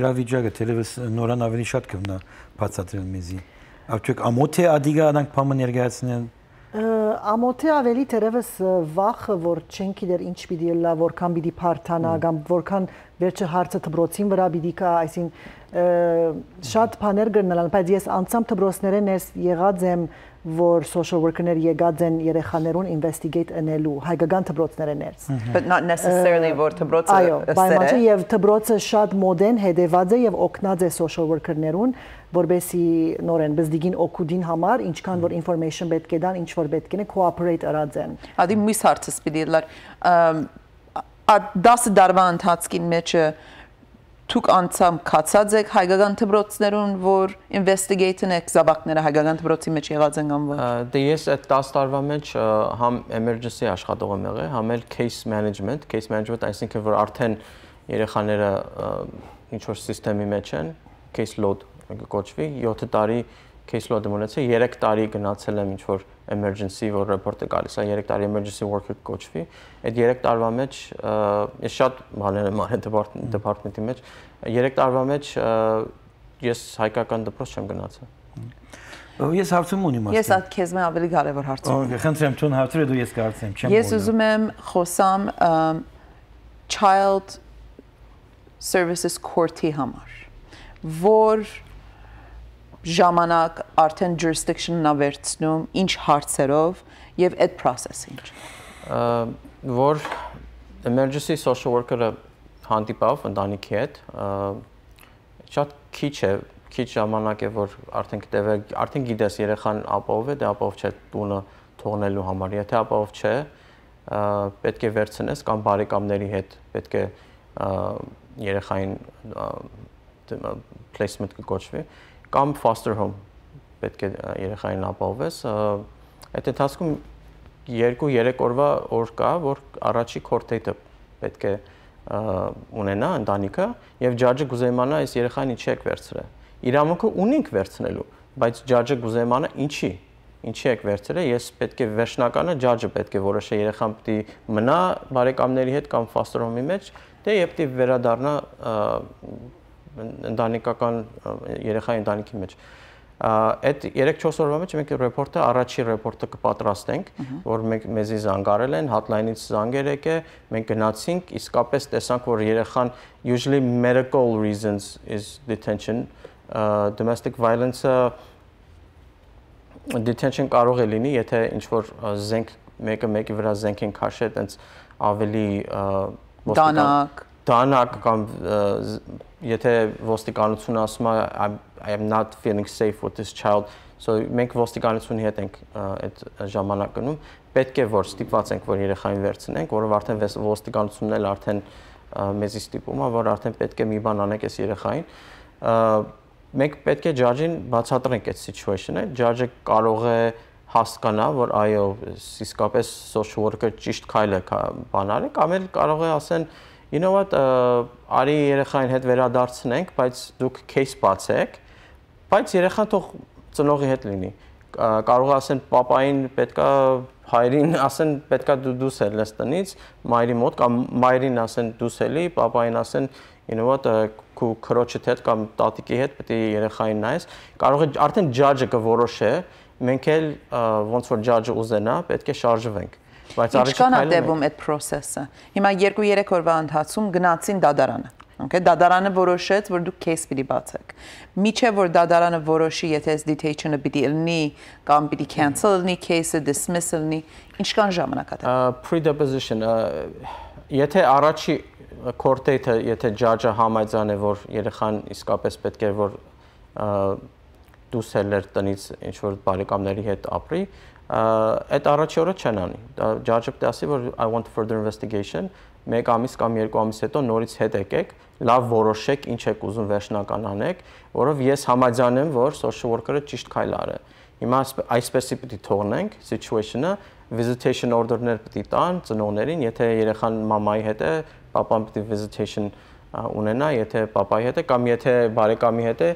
իրավիճակը թերևս նորան ավելի շատ կվնա բացատրել մեզի Արդյոք ամոթ է ադիգա անանք փամը ներկայացնեն ամոթի ավելի թերևս վախը որ չեն գիտեր ինչ պիտի լա որքան պիտի փարթանա կամ որքան վերջը հարցը դբրոցին վրա պիտի կա այսին շատ բաներ գրնալան բայց ես անցամ դբրոցներեն ես եղած եմ որ social worker-ներ եկած են երեխաներուն investigate անելու հայկական դբրոցներներս but not necessarily որ դբրոցը այո պայմանջը եւ դբրոցը շատ մոդեն հետեված է եւ օգնած է social worker-ներուն որբեսի նորեն բզդիգին օկուդին համար ինչքան որ information պետք է դան ինչ որ պետք է cooperate արած են ադի միս հարցը սպիդի լար 10 դարվա ընթացքին մեջը դուք անցամ կացած եք հայկական դպրոցներուն, որ investigate-ն եք զավակները հայկական դպրոցի մեջ եղած են կամ ոչ։ Դե ես այդ 10 տարվա մեջ համ emergency աշխատող եմ եղել, համ էլ case management, case management այսինքն որ արդեն երեխաները ինչ որ համակարգի մեջ են, case load կոչվի 7 տարի case load-ը ունեցել, 3 տարի գնացել եմ ինչ որ emergency որ report-ը գալիս է 3 տարի emergency worker կոչվի այդ 3 տարվա մեջ ես շատ բաներ եմ արել department-ի մեջ 3 տարվա մեջ ես հայկական դպրոց չեմ գնացել Ես հարցում ունիմ ասեմ։ Ես այդ քեզ մե ավելի կարևոր հարցում։ Օքեյ, խնդրեմ, ցուն հարցրը դու ես կարծեմ, չեմ։ Ես ուզում եմ խոսամ child services court-ի համար, որ ժամանակ արդեն jurisdiction-ն ավերցնում ինչ հարցերով եւ այդ process-ը ինչ։ Որ emergency social worker-ը հանդիպավ ընտանիքի հետ, շատ քիչ է, քիչ ժամանակ է, որ արդեն գտեվե, արդեն գիտես երեխան ապահով է, դե ապահով չէ տունը թողնելու համար։ Եթե ապահով չէ, պետք է վերցնես կամ բարեկամների հետ պետք է երեխային placement կոչվի կամ foster home պետք է երեխային ապահովես այդ ընթացքում 2-3 օրվա օր կա որ առաջի date-ը պետք է ունենա ընտանիքը եւ ջաջը գուզեմանա այս երեխային ինչի եք վերցրել իրավունքը ունենք վերցնելու բայց ջաջը գուզեմանա ինչի ինչի եք վերցրել ես պետք է վերջնականը ջաջը պետք է որոշե երեխան պետք մնա բարեկամների հետ կամ foster home-ի մեջ դե եւ պետք վերադառնա ընտանեկական երեխայի ընտանիքի մեջ այդ 3-4 օրվա մեջ մենք ռեպորտը առաջի ռեպորտը կպատրաստենք, որ մենք մեզի զանգարել են, hotline-ից զանգեր եկե, մենք գնացինք, իսկապես տեսանք, որ երեխան usually medical reasons is detention, domestic violence-ը detention կարող է լինի, եթե ինչ որ զենք մեկը մեկի վրա զենք են քաշել, այտենց ավելի դանակ դանակ կամ եթե ոստիկանությունը ասում է I am not feeling safe with this child so մենք ոստիկանությունի հետ ենք այդ ժամանակ գնում պետք է որ ստիպված ենք որ երեխային վերցնենք որով արդեն ոստիկանությունն էլ արդեն մեզի ստիպում է որ արդեն պետք է մի բան անենք այս երեխային մենք պետք է ջաջին բացատրենք այդ situation-ը ջաջը կարող է հասկանա որ այո իսկապես social worker ճիշտ քայլ է բանալի կամ էլ կարող է ասեն you know what արի երեխային հետ վերադարձնենք բայց դուք case բացեք բայց երեխան թող ծնողի հետ լինի կարող ասեն papayin պետքա հայրին ասեն պետքա դու դուս ելնես տնից մայրի մոտ կամ մայրին ասեն դուս ելի papayin ասեն you know what քու քրոջդ հետ կամ տատիկի հետ պետք է երեխային նայես կարող է արդեն judge-ը կորոշե մենք էլ ոնց որ judge-ը ուզենա պետք է շարժվենք բայց առաջի քայլը Ինչքան է տևում այդ process-ը? Հիմա 2-3 օրվա ընթացքում գնացին դատարանը Okay, դատարանը որոշեց, որ դուք case պիտի բացեք։ Միջև որ դատարանը որոշի, եթե այս detention-ը պիտի լինի կամ պիտի cancel լինի case-ը, dismissal լինի, ինչքան ժամանակ է։ Pre-deposition, եթե առաջի court date-ը, եթե judge-ը համաձայն է, որ երեխան իսկապես պետք է որ դուս ելեր տնից ինչ որ բարեկամների հետ ապրի, այդ առաջի օրը չեն անի։ Judge-ը պետք է ասի, որ I want further investigation, 1 ամիս կամ 2 ամիս հետո նորից հետ եկեք, լավ որոշեք ինչ եք ուզում վերջնական անեք, որով ես համաձայն եմ, որ social worker-ը ճիշտ քայլ արել է։ Հիմա այսպեսի պիտի թողնենք situation-ը, visitation order-ներ պիտի տան ծնողներին, եթե երեխան մամայի հետ է, papan պիտի visitation ունենա, եթե papai հետ է կամ եթե բարեկամի հետ է,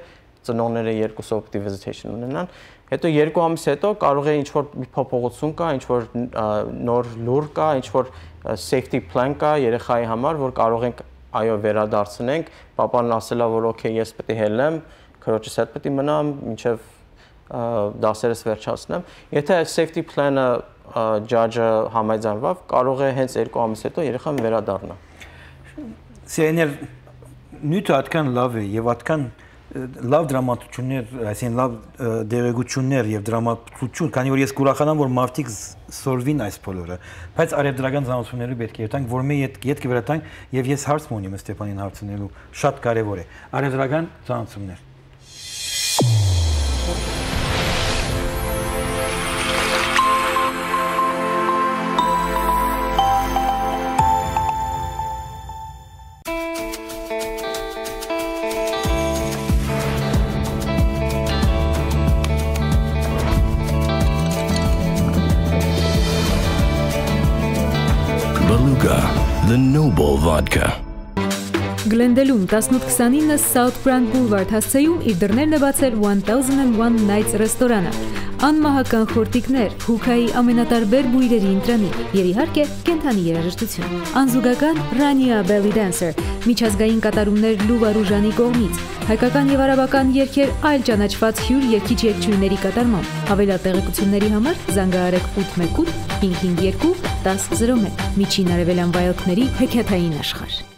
ծնողները երկուսով պիտի visitation ունենան։ Հետո երկու ամիս հետո կարող է ինչ որ մի փոփոխություն կա, ինչ որ նոր լուր կա, ինչ որ safety plan կա երեխայի համար, որ կարող ենք այո վերադարձնենք, papan ասելա որ օքեյ ես պետք է հելնեմ, քրոջս հետ պետք է մնամ, մինչև դասերս վերջացնեմ։ Եթե safety plan-ը judge-ը համաձայնվավ, կարող է հենց երկու ամիս հետո երեխան վերադառնա։ Սեներ նյութը այդքան լավ է եւ այդքան լավ դրամատուրգներ, այսինքն լավ դերեկություններ եւ դրամատուրգություն, քանի որ ես կուրախանամ, որ մարտիկ սորվին այս բոլորը, բայց արևդրական զանազությունները պետք է երթանք, որ մենք ետ յետք վերատանք եւ ես հարց ունեմ Ստեփանին հարցնելու, շատ կարեւոր է։ Արևդրական զանազություններ Noble Vodka. Գլենդելում 1829 South Brand Boulevard հասցեում իր դռներն է բացել 1001 Nights ռեստորանը։ Անմահական խորտիկներ, հուքայի ամենատարբեր բույրերի ընտրանիկ եւ իհարկե կենթանի երաժշտություն։ Անզուգական Rania Belly Dancer, միջազգային կատարումներ Լուվա Ռուժանի կողմից, հայկական եւ արաբական երգեր այլ ճանաչված հյուր երգիչ երգչուհիների կատարմամբ։ Հավելյալ տեղեկությունների համար զանգահարեք 818 552 1001։ Միջին արևելյան վայելքների հեքիաթային աշխարհ։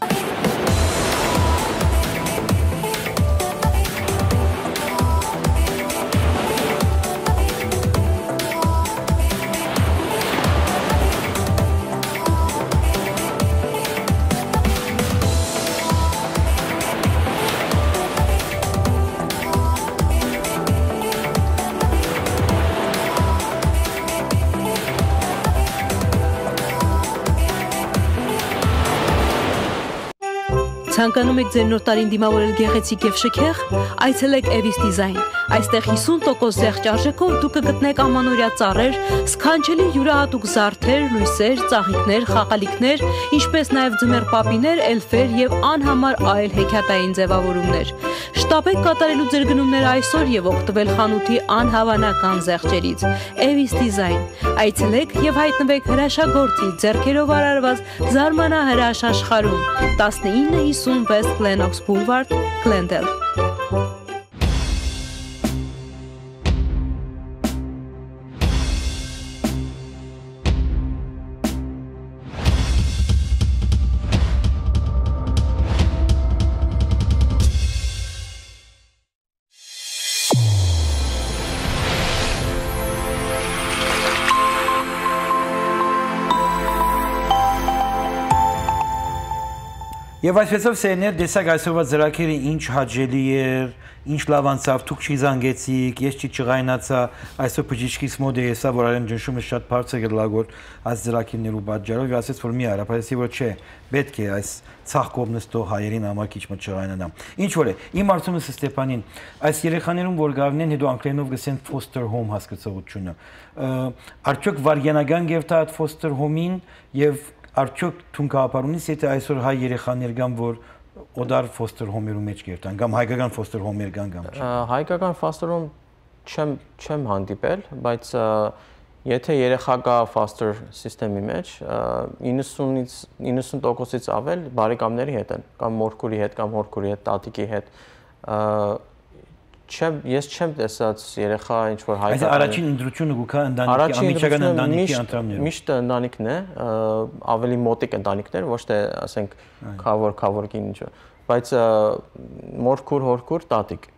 Ցանկանում եք ձեր նոր տարին դիմավորել գեղեցիկ եւ շքեղ, այցելեք Evis Design։ Այստեղ 50% զեղչ արժեքով դուք կգտնեք ամանորյա ծառեր, սքանչելի յուրահատուկ զարդեր, լույսեր, ծաղիկներ, խաղալիքներ, ինչպես նաև ձմեռ պապիներ, էլֆեր եւ անհամար այլ հեքիաթային ձևավորումներ։ Շտապեք կատարելու ձեր գնումները այսօր եւ օգտվել խանութի անհավանական զեղչերից։ Evis Design։ Այցելեք եւ հայտնվեք հրաշագործի ձեռքերով արարված զարմանահրաշ աշխարհում 1950 West Glenox Boulevard, Glendale։ Եվ այսպեսով սերներ դեսակ այսօրվա ծրակերը ինչ հաջելի էր, ինչ լավ անցավ, դուք չի զանգեցիք, ես չի չղայնացա, այսօր բժիշկից մոտ է եսա, որ արեմ ջնշումը շատ բարձր գլագոր այս ծրակերներու պատճառով, ասեց որ մի արա, բայց որ չէ, պետք է այս ցախ կողմնստո հայերին ամակիչ մը չղայնանա։ Ինչ որ է, իմ արցումս Ստեփանին, այս երեխաներուն որ գավնեն հետո անգլերենով գսեն foster home հասկացողությունը։ Արդյոք վարգենական գերտա այդ foster home-ին եւ արդյոք թուն կապարունից եթե այսօր հայ երեխաներ կան որ օդար foster home-երու մեջ կերտան կամ հայկական foster home-եր կան կամ չէ հայկական foster home չեմ չեմ հանդիպել բայց եթե երեխա կա foster system-ի մեջ 90-ից 90%-ից ավել բարեկամների հետ են կամ մորքուրի հետ կամ հորքուրի հետ տատիկի հետ չեմ ես չեմ տեսած երեխա ինչ որ հայկական Այս առաջին ընդրությունը գուքա ընտանիքի ամիջական ընտանիքի անդամներով միշտ ընտանիքն է ավելի մոտիկ ընտանիքներ ոչ թե ասենք cover cover կին ինչ բայց մորքուր հորքուր տատիկ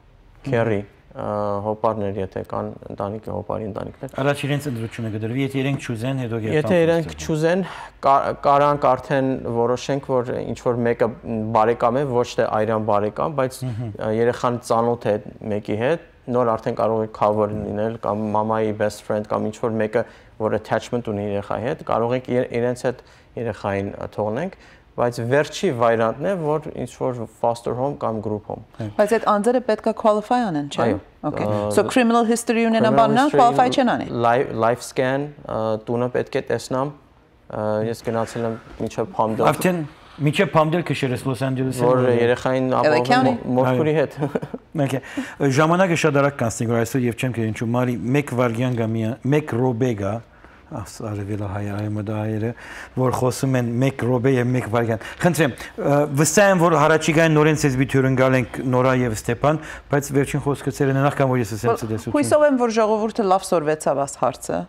քերի հոպարներ եթե կան ընտանիքի հոպարի ընտանիքներ առաջ իրենց ընդրությունը գդրվի եթե իրենք ճուզեն հետո երբ եթե իրենք ճուզեն կարանք արդեն որոշենք որ ինչ որ մեկը բարեկամ է ոչ թե այրան բարեկամ բայց երեխան ծանոթ է մեկի հետ նոր արդեն կարող է cover լինել կամ մամայի best friend կամ ինչ որ մեկը որ attachment ունի երեխայի հետ կարող ենք իրենց հետ երեխային թողնենք բայց վերջի վայրանտն է, որ ինչ որ foster home կամ group home։ Բայց այդ անձերը պետքա qualify անեն, չէ՞։ Okay. So criminal history ունենա բաննա, qualify չեն անի։ Life scan, տունը պետք է տեսնամ։ Ես գնացել եմ միջև Palmdale։ Արդեն միջև Palmdale քշերես Los Angeles-ը։ Որ երեխային ապահովում մորքուրի հետ։ [laughs] Okay։ Ժամանակը շատ արագ կանցնի, որ այսօր եւ չեմ կերին ճու մարի 1 վարգյան գա 1 րոպե գա արևելա հայայմը դա հայերը որ խոսում են 1 րոպե եւ 1 վայրկյան խնդրեմ վստահ եմ որ հարաճիգային նորեն ցեզ բիթյուրն գալ ենք նորա եւ Ստեփան բայց վերջին խոսքը ցերեն նախքան որ ես ասեմ ցդեսություն հույսով եմ որ ժողովուրդը լավ սորվեցավ աս հարցը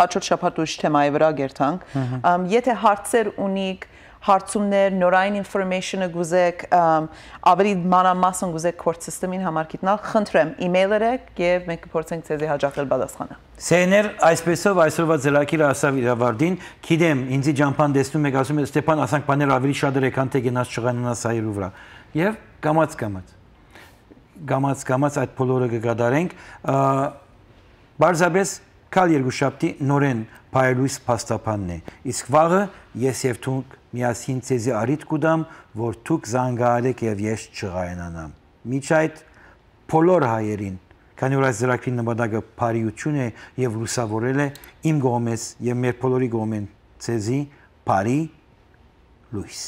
հաջորդ շաբաթ ուշ թեմայի վրա գերտանք եթե հարցեր ունիք հարցումներ, նորային information-ը գուզեք, ավելի մանրամասն գուզեք court system-ին համար գիտնալ, խնդրեմ, email երեք եւ մենք կփորձենք ցեզի հաջողել պատասխանը։ Սեներ այսպեսով այսօրվա ծրագիրը ասավ իրավարդին, գիտեմ, ինձի ջամփան տեսնում եք, ասում եք Ստեփան, ասանք բաներ ավելի շատ էր եկան թե գնաց չղանանաս հայրու վրա։ Եվ կամած կամած գամած գամած այդ բոլորը կգադարենք բարձաբես կալ երկու շաբթի նորեն Փայլույս փաստապանն է իսկ վաղը ես եւ դուք միասին ցեզի արիտ կուդամ որ դուք զանգահարեք եւ ես չղայանանամ միջ այդ բոլոր հայերին քանի որ այս ծրագրի նպատակը բարիություն է եւ լուսավորել է իմ կողմից եւ մեր բոլորի կողմեն ցեզի բարի լույս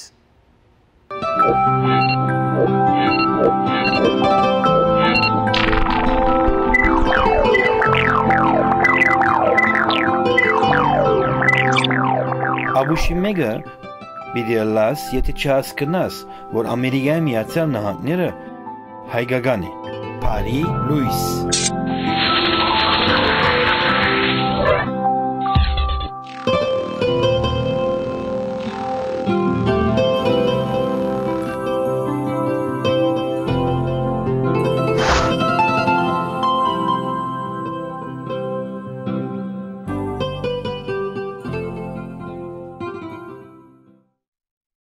Աբուշի մեկը պիտի լաս, եթե չհասկնաս, որ Ամերիկայի Միացյալ Նահանգները հայկական է։ Փարի Լուիս